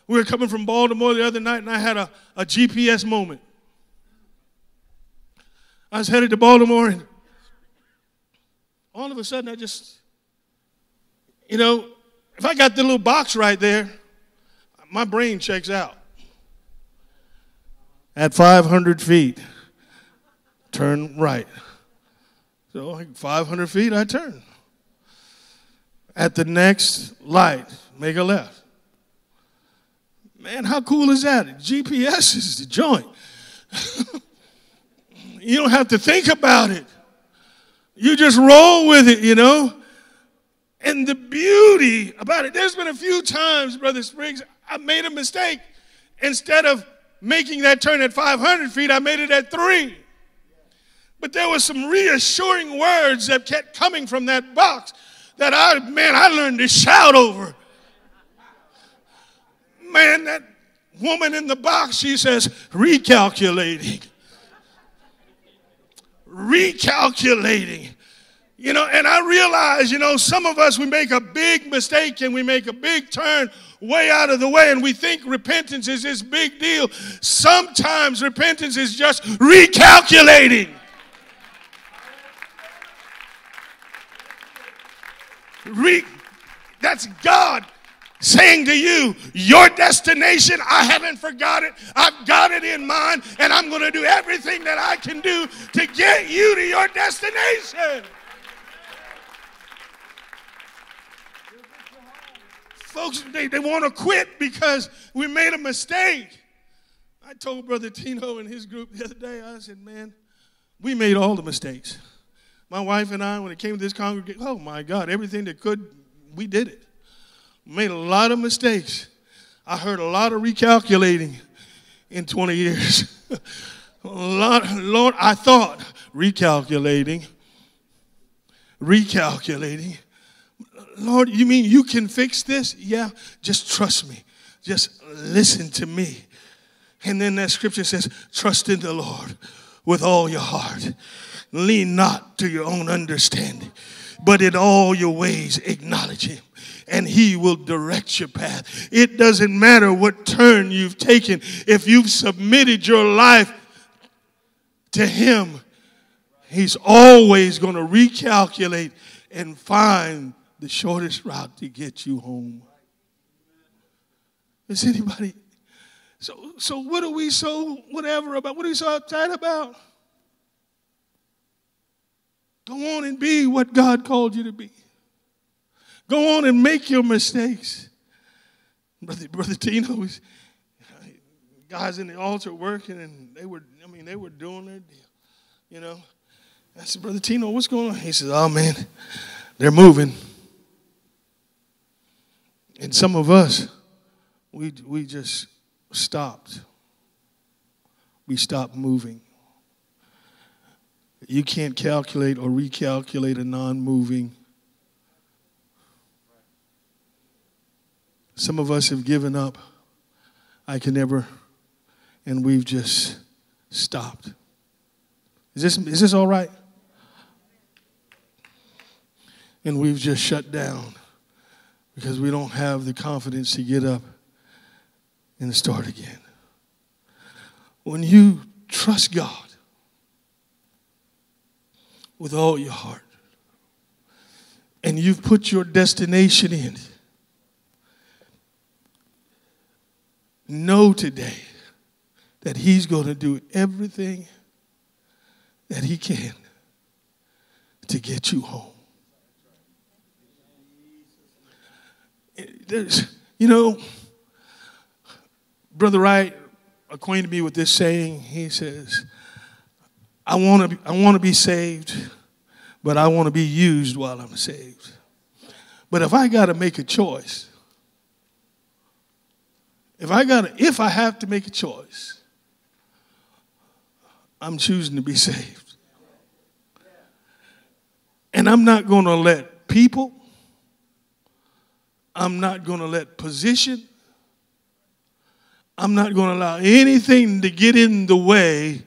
[SPEAKER 1] We were coming from Baltimore the other night, and I had a, a GPS moment. I was headed to Baltimore, and all of a sudden, I just, you know, if I got the little box right there, my brain checks out. At 500 feet, turn right. So 500 feet, I turn. At the next light, make a left. Man, how cool is that? GPS is the joint. you don't have to think about it. You just roll with it, you know? And the beauty about it, there's been a few times, Brother Spriggs, I made a mistake. Instead of making that turn at 500 feet, I made it at three. But there were some reassuring words that kept coming from that box that I, man, I learned to shout over. Man, that woman in the box, she says, recalculating. Recalculating. You know, and I realize, you know, some of us, we make a big mistake and we make a big turn way out of the way and we think repentance is this big deal. Sometimes repentance is just recalculating. Re- that's God saying to you, Your destination, I haven't forgot it. I've got it in mind, and I'm going to do everything that I can do to get you to your destination. Folks, they, they want to quit because we made a mistake. I told Brother Tino and his group the other day, I said, Man, we made all the mistakes. My wife and I, when it came to this congregation, oh my God, everything that could, we did it. Made a lot of mistakes. I heard a lot of recalculating in 20 years. lot, Lord, I thought recalculating, recalculating. Lord, you mean you can fix this? Yeah, just trust me. Just listen to me. And then that scripture says, trust in the Lord with all your heart Lean not to your own understanding, but in all your ways acknowledge him and he will direct your path. It doesn't matter what turn you've taken, if you've submitted your life to him, he's always going to recalculate and find the shortest route to get you home. Is anybody? So, so what are we so whatever about? What are we so uptight about? Go on and be what God called you to be. Go on and make your mistakes. Brother, Brother Tino, guys in the altar working, and they were, I mean, they were doing their deal. You know, I said, Brother Tino, what's going on? He says, Oh man, they're moving. And some of us, we we just stopped. We stopped moving. You can't calculate or recalculate a non moving. Some of us have given up. I can never, and we've just stopped. Is this, is this all right? And we've just shut down because we don't have the confidence to get up and start again. When you trust God, with all your heart and you've put your destination in, know today that He's going to do everything that He can to get you home. There's, you know, Brother Wright acquainted me with this saying. He says, I want to I want to be saved, but I want to be used while I'm saved. But if I got to make a choice, if I got to, if I have to make a choice, I'm choosing to be saved. And I'm not going to let people, I'm not going to let position, I'm not going to allow anything to get in the way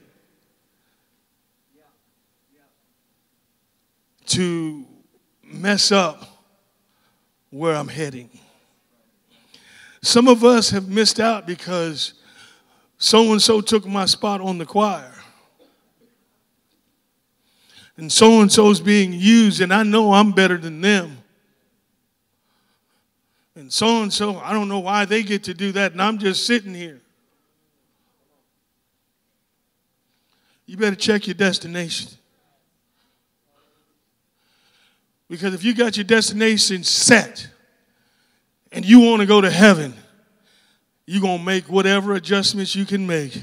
[SPEAKER 1] to mess up where I'm heading. Some of us have missed out because so and so took my spot on the choir. And so and so is being used, and I know I'm better than them. And so and so, I don't know why they get to do that, and I'm just sitting here. You better check your destination. Because if you got your destination set and you want to go to heaven, you're going to make whatever adjustments you can make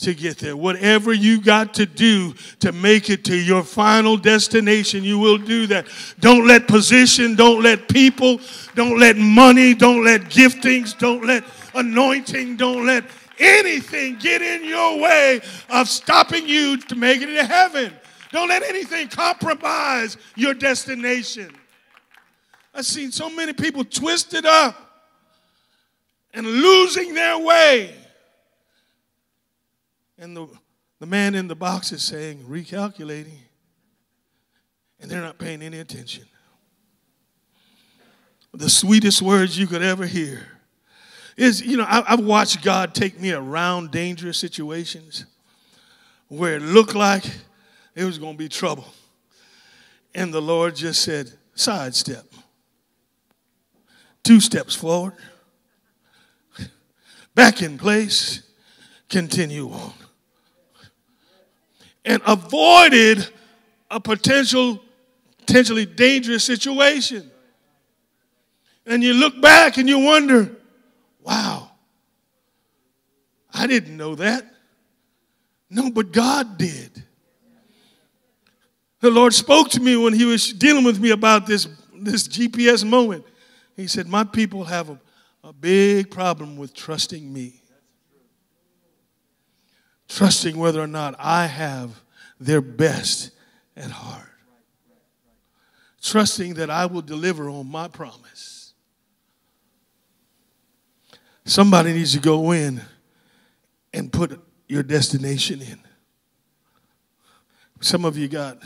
[SPEAKER 1] to get there. Whatever you got to do to make it to your final destination, you will do that. Don't let position, don't let people, don't let money, don't let giftings, don't let anointing, don't let anything get in your way of stopping you to make it to heaven. Don't let anything compromise your destination. I've seen so many people twisted up and losing their way. And the, the man in the box is saying, recalculating. and they're not paying any attention. The sweetest words you could ever hear is, you know, I, have watched God take me around dangerous situations where it looked like it was going to be trouble. And the Lord just said, sidestep. Two steps forward, back in place, continue on. And avoided a potential, potentially dangerous situation. And you look back and you wonder, wow, I didn't know that. No, but God did. The Lord spoke to me when He was dealing with me about this, this GPS moment. He said, My people have a, a big problem with trusting me. Trusting whether or not I have their best at heart. Trusting that I will deliver on my promise. Somebody needs to go in and put your destination in. Some of you got,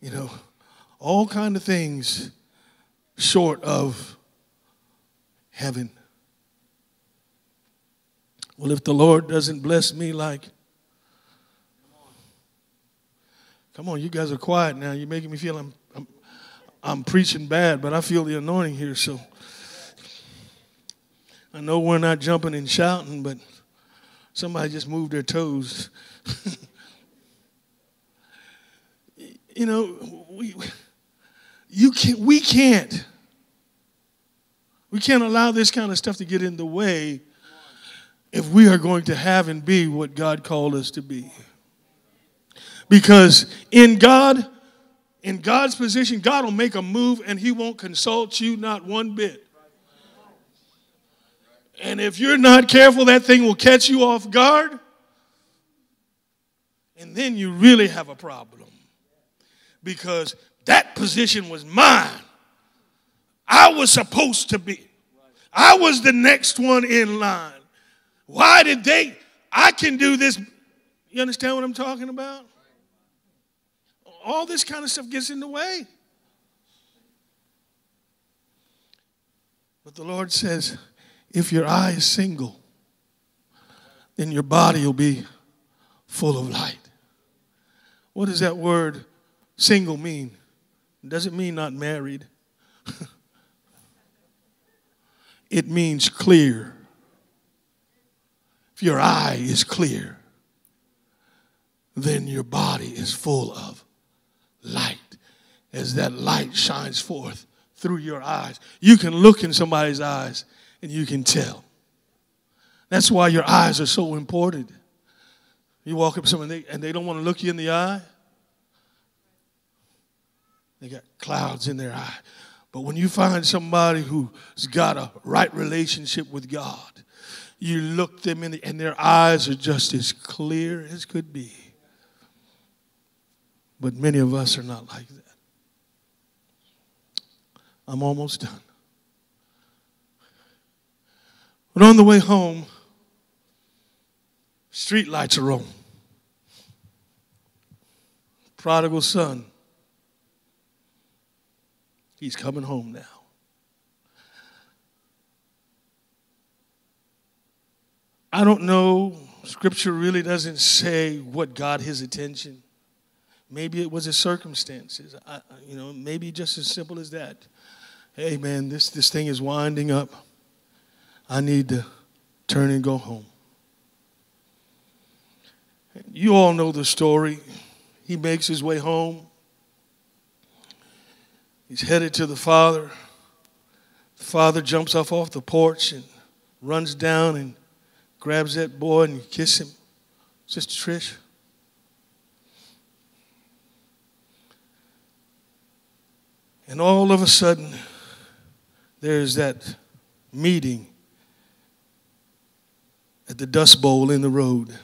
[SPEAKER 1] you know, all kind of things short of heaven. Well, if the Lord doesn't bless me like, come on, you guys are quiet now. You're making me feel I'm, I'm, I'm preaching bad, but I feel the anointing here. So I know we're not jumping and shouting, but somebody just moved their toes. you know, we, you can't, we can't. We can't allow this kind of stuff to get in the way if we are going to have and be what God called us to be. Because in God, in God's position, God will make a move and He won't consult you not one bit. And if you're not careful, that thing will catch you off guard. And then you really have a problem. Because that position was mine. I was supposed to be. I was the next one in line. Why did they? I can do this. You understand what I'm talking about? All this kind of stuff gets in the way. But the Lord says, if your eye is single, then your body will be full of light. What does that word single mean? It mean not married? it means clear. If your eye is clear, then your body is full of light. As that light shines forth through your eyes, you can look in somebody's eyes and you can tell. That's why your eyes are so important. You walk up to someone and they, and they don't want to look you in the eye. They got clouds in their eye. But when you find somebody who's got a right relationship with God, you look them in the, and their eyes are just as clear as could be. But many of us are not like that. I'm almost done. But on the way home, street lights are on. Prodigal son, he's coming home now. I don't know. Scripture really doesn't say what got his attention. Maybe it was his circumstances. I, you know, maybe just as simple as that. Hey, man, this, this thing is winding up. I need to turn and go home. You all know the story. He makes his way home. He's headed to the father. The father jumps off off the porch and runs down and grabs that boy and kisses him. Sister Trish. And all of a sudden, there's that meeting at the Dust Bowl in the road.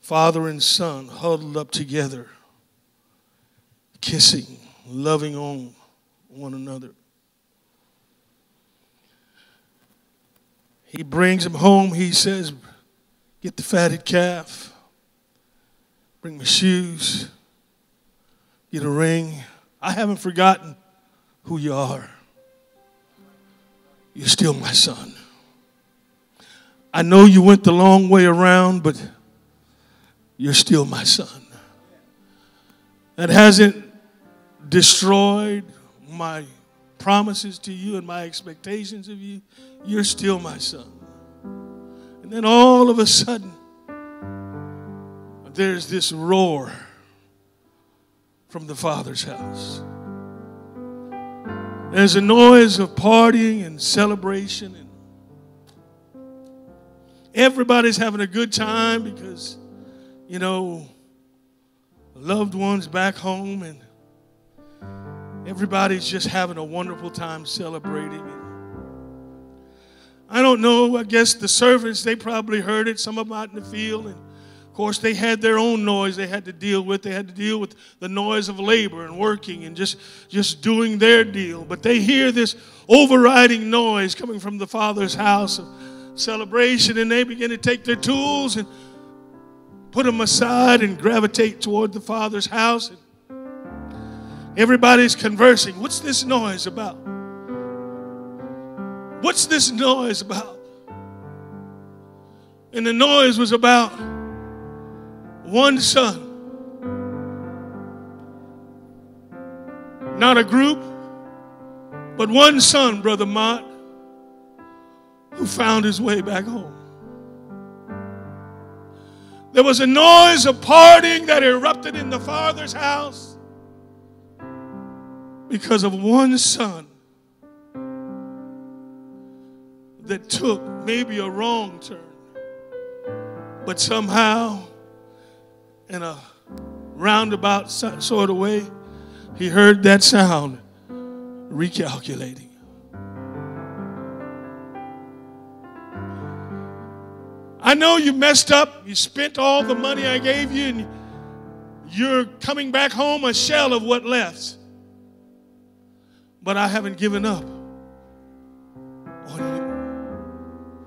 [SPEAKER 1] Father and son huddled up together, kissing, loving on one another. He brings him home. He says, Get the fatted calf, bring my shoes, get a ring. I haven't forgotten who you are. You're still my son. I know you went the long way around, but you're still my son. That hasn't destroyed my promises to you and my expectations of you. You're still my son. And then all of a sudden, there's this roar from the Father's house. There's a noise of partying and celebration, and everybody's having a good time because, you know, loved ones back home, and everybody's just having a wonderful time celebrating. I don't know. I guess the servants, they probably heard it, some of them out in the field. And of course, they had their own noise they had to deal with. They had to deal with the noise of labor and working and just, just doing their deal. But they hear this overriding noise coming from the Father's house of celebration, and they begin to take their tools and put them aside and gravitate toward the Father's house. And everybody's conversing. What's this noise about? What's this noise about? And the noise was about one son. Not a group, but one son, Brother Mott, who found his way back home. There was a noise of partying that erupted in the father's house because of one son that took maybe a wrong turn, but somehow, in a roundabout sort of way, he heard that sound recalculating. I know you messed up. You spent all the money I gave you, and you're coming back home a shell of what left. But I haven't given up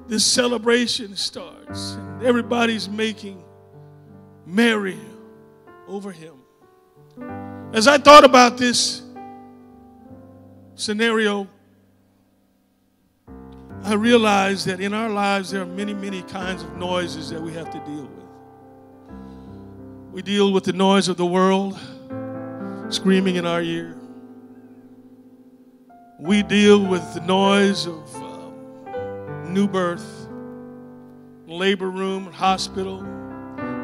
[SPEAKER 1] this celebration starts. And everybody's making merry over him. As I thought about this scenario, I realized that in our lives there are many, many kinds of noises that we have to deal with. We deal with the noise of the world screaming in our ear. We deal with the noise of new birth, labor room, hospital.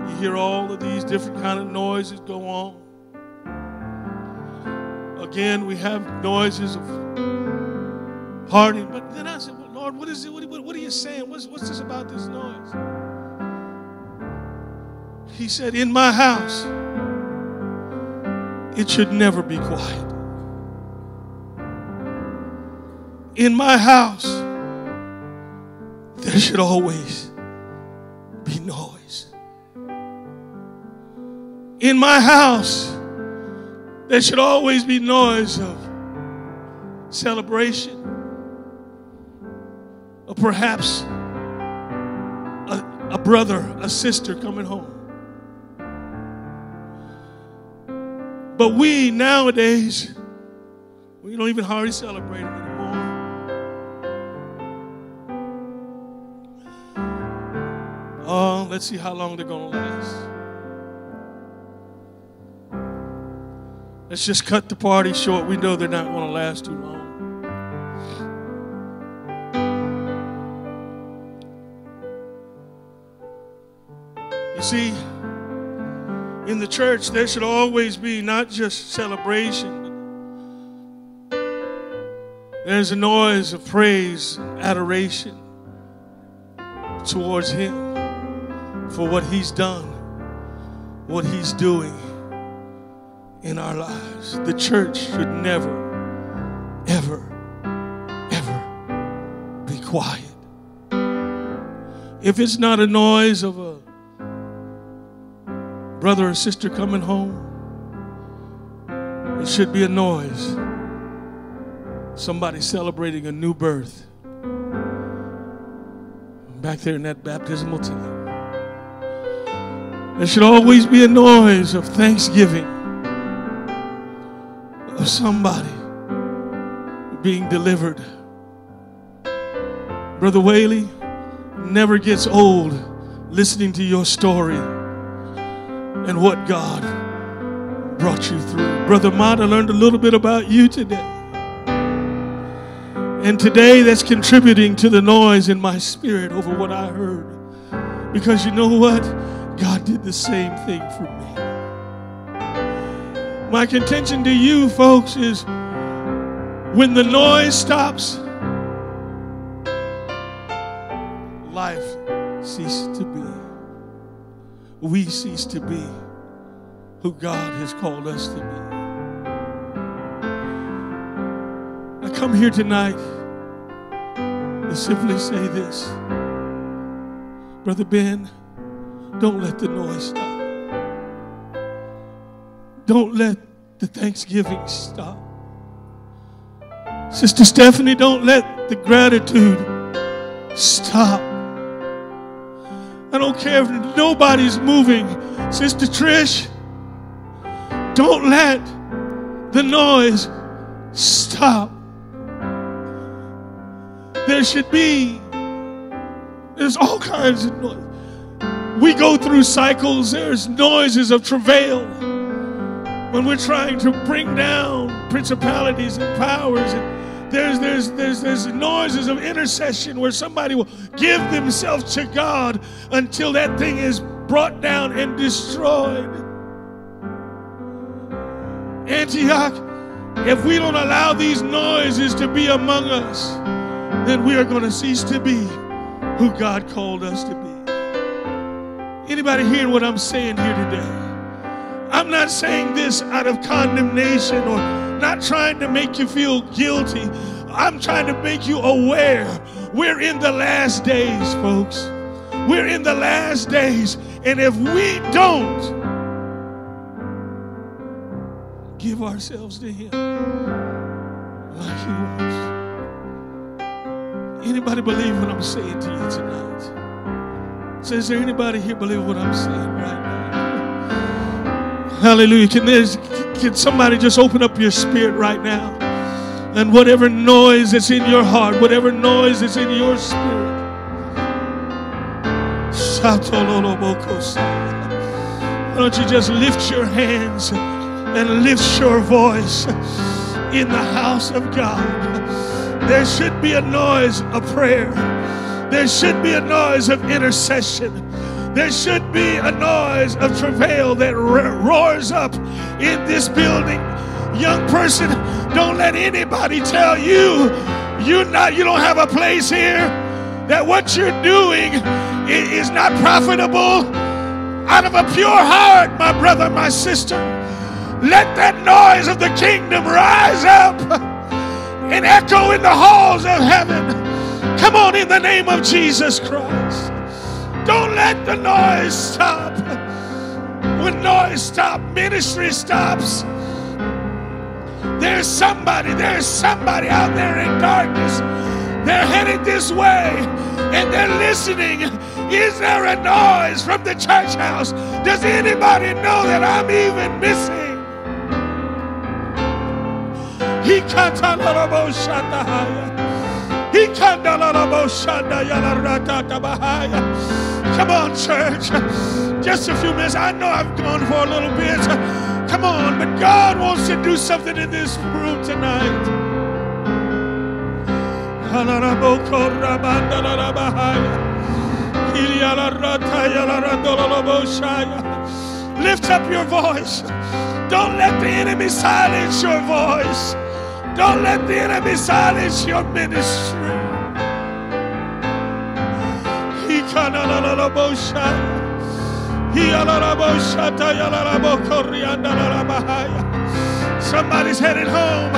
[SPEAKER 1] You hear all of these different kind of noises go on. Again, we have noises of partying. But then I said, well, Lord, what is it? What, what are you saying? What's, what's this about this noise? He said, In my house, it should never be quiet. In my house, there should always be noise. In my house, there should always be noise of celebration, or perhaps a, a brother, a sister coming home. But we nowadays, we don't even hardly celebrate Oh, let's see how long they're going to last. Let's just cut the party short. We know they're not going to last too long. You see, in the church, there should always be not just celebration, there's a noise of praise and adoration towards Him for what He's done, what He's doing in our lives. The church should never, ever, ever be quiet. If it's not a noise of a brother or sister coming home, it should be a noise. Somebody celebrating a new birth. Back there in that baptismal tent. There should always be a noise of thanksgiving of somebody being delivered. Brother Whaley never gets old listening to your story and what God brought you through. Brother Mott, I learned a little bit about you today. And today that's contributing to the noise in my spirit over what I heard. Because you know what? God did the same thing for me. My contention to you, folks, is when the noise stops, life ceases to be. We cease to be who God has called us to be. I come here tonight to simply say this Brother Ben, don't let the noise stop. Don't let the thanksgiving stop. Sister Stephanie, don't let the gratitude stop. I don't care if nobody's moving. Sister Trish, don't let the noise stop. There should be, there's all kinds of noise. We go through cycles, there's noises of travail when we're trying to bring down principalities and powers and there's there's there's there's noises of intercession where somebody will give themselves to God until that thing is brought down and destroyed. Antioch, if we don't allow these noises to be among us, then we are going to cease to be who God called us to be. Anybody hearing what I'm saying here today? I'm not saying this out of condemnation or not trying to make you feel guilty. I'm trying to make you aware. We're in the last days, folks. We're in the last days. And if we don't give ourselves to Him like He wants, anybody believe what I'm saying to you tonight? So, is there anybody here believe what I'm saying right now? Hallelujah. Can, can somebody just open up your spirit right now? And whatever noise that's in your heart, whatever noise that's in your spirit, why don't you just lift your hands and lift your voice in the house of God? There should be a noise of prayer. There should be a noise of intercession. There should be a noise of travail that roars up in this building. Young person, don't let anybody tell you you not you don't have a place here. That what you're doing is not profitable. Out of a pure heart, my brother, my sister, let that noise of the kingdom rise up and echo in the halls of heaven. Come on, in the name of Jesus Christ. Don't let the noise stop. When noise stops, ministry stops. There's somebody, there's somebody out there in darkness. They're headed this way and they're listening. Is there a noise from the church house? Does anybody know that I'm even missing? He Come on, church. Just a few minutes. I know I've gone for a little bit. Come on, but God wants to do something in this room tonight. Lift up your voice. Don't let the enemy silence your voice. Don't let the enemy silence your ministry. Somebody's headed home.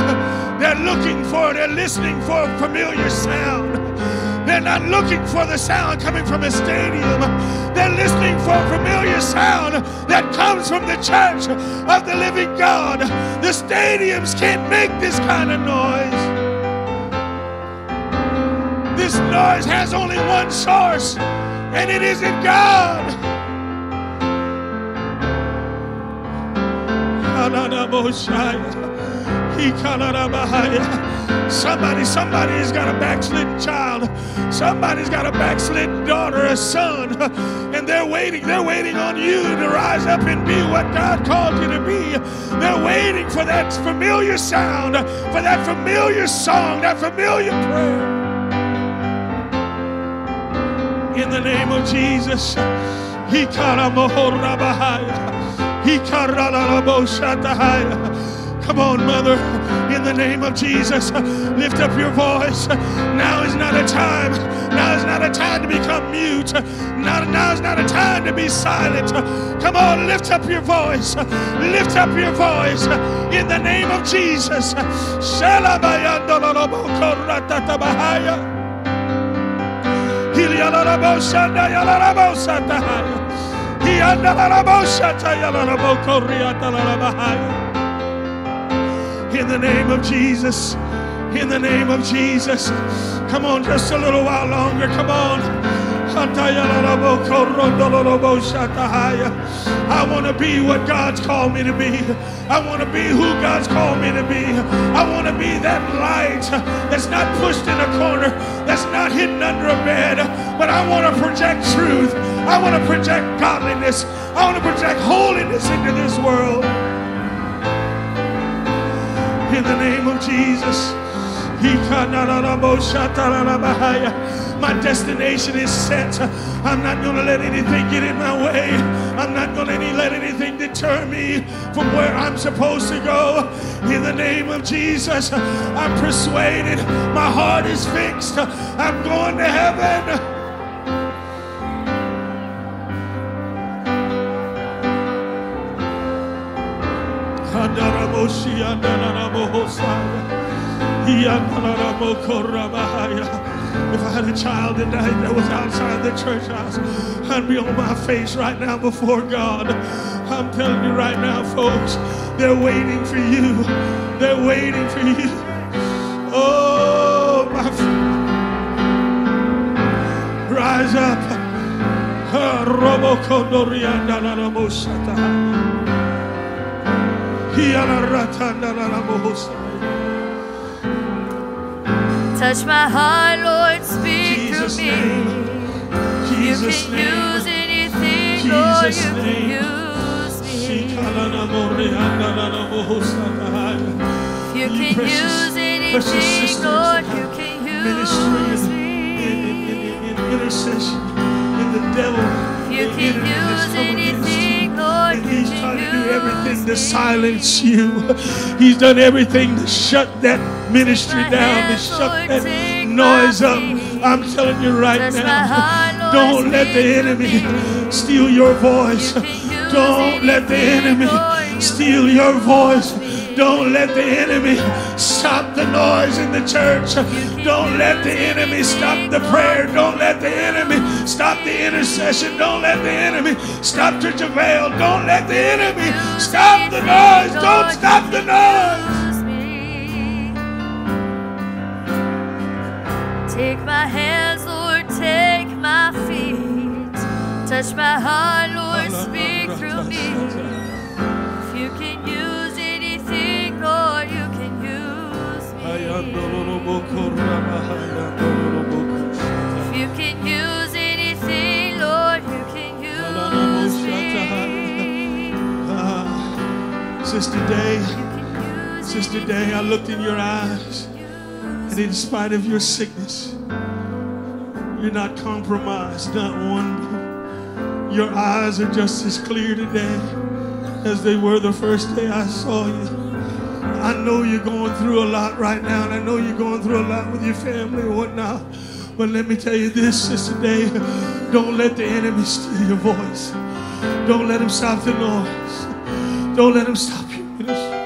[SPEAKER 1] They're looking for, they're listening for a familiar sound. They're not looking for the sound coming from a stadium. They're listening for a familiar sound that comes from the church of the living God. The stadiums can't make this kind of noise. This noise has only one source and it isn't God. Somebody, somebody's got a backslidden child. Somebody's got a backslidden daughter, a son, and they're waiting. They're waiting on you to rise up and be what God called you to be. They're waiting for that familiar sound, for that familiar song, that familiar prayer. In the name of Jesus. He Come on, mother, in the name of Jesus, lift up your voice. Now is not a time. Now is not a time to become mute. Now, now is not a time to be silent. Come on, lift up your voice. Lift up your voice in the name of Jesus. In the name of Jesus. In the name of Jesus. Come on, just a little while longer. Come on. I want to be what God's called me to be. I want to be who God's called me to be. I want to be that light that's not pushed in a corner, that's not hidden under a bed, but I want to project truth. I want to project godliness. I want to project holiness into this world in the name of Jesus. My destination is set. I'm not going to let anything get in my way. I'm not going to let anything deter me from where I'm supposed to go. In the name of Jesus, I'm persuaded. My heart is fixed. I'm going to heaven. If I had a child tonight that was outside the church house, I'd be on my face right now before God. I'm telling you right now, folks, they're waiting for you. They're waiting for you. Oh, my rise up.
[SPEAKER 2] Touch my heart, Lord, speak Jesus through me. Jesus you can name. use anything, Jesus Lord, you name. can use me. You can use anything, Lord, you can use me. In, in, in,
[SPEAKER 1] in intercession, in the devil,
[SPEAKER 2] you can use anything.
[SPEAKER 1] And he's trying everything to silence you. He's done everything to shut that ministry down, to shut that noise up. I'm telling you right now, don't let the enemy steal your voice. Don't let the enemy steal your voice. Don't let the enemy stop the noise in the church. Don't let the enemy stop the prayer. Don't let the enemy stop the intercession. Don't let the enemy stop Church of. Don't let the enemy stop the noise. Don't stop the noise.
[SPEAKER 2] Take my hands, Lord, take my feet. Touch my heart, Lord, speak through me. If you can use anything, Lord, you can use me.
[SPEAKER 1] Sister Day, Sister Day, I looked in your eyes, and in spite of your sickness, you're not compromised, not one. Your eyes are just as clear today as they were the first day I saw you. I know you're going through a lot right now, and I know you're going through a lot with your family and whatnot. But let me tell you this, Sister Day, don't let the enemy steal your voice. Don't let him stop the noise. Don't let him stop your ministry.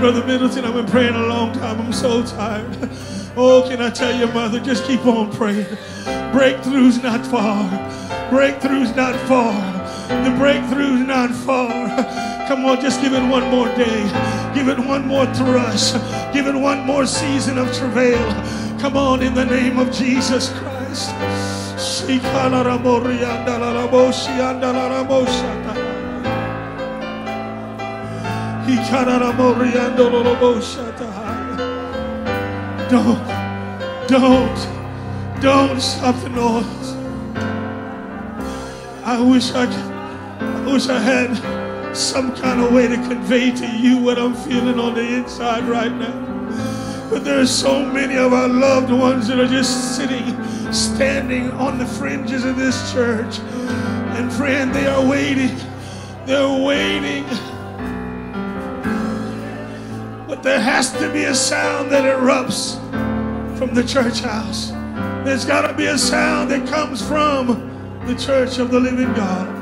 [SPEAKER 1] Brother Middleton, I've been praying a long time. I'm so tired. Oh, can I tell you, mother, just keep on praying. Breakthrough's not far. Breakthrough's not far. The breakthrough's not far. Come on, just give it one more day. Give it one more thrust. Give it one more season of travail. Come on, in the name of Jesus Christ. Don't, don't, don't stop the noise. I wish I I wish I had some kind of way to convey to you what I'm feeling on the inside right now. But there's so many of our loved ones that are just sitting, standing on the fringes of this church. And friend, they are waiting. They're waiting. But there has to be a sound that erupts from the church house. There's got to be a sound that comes from the church of the living God.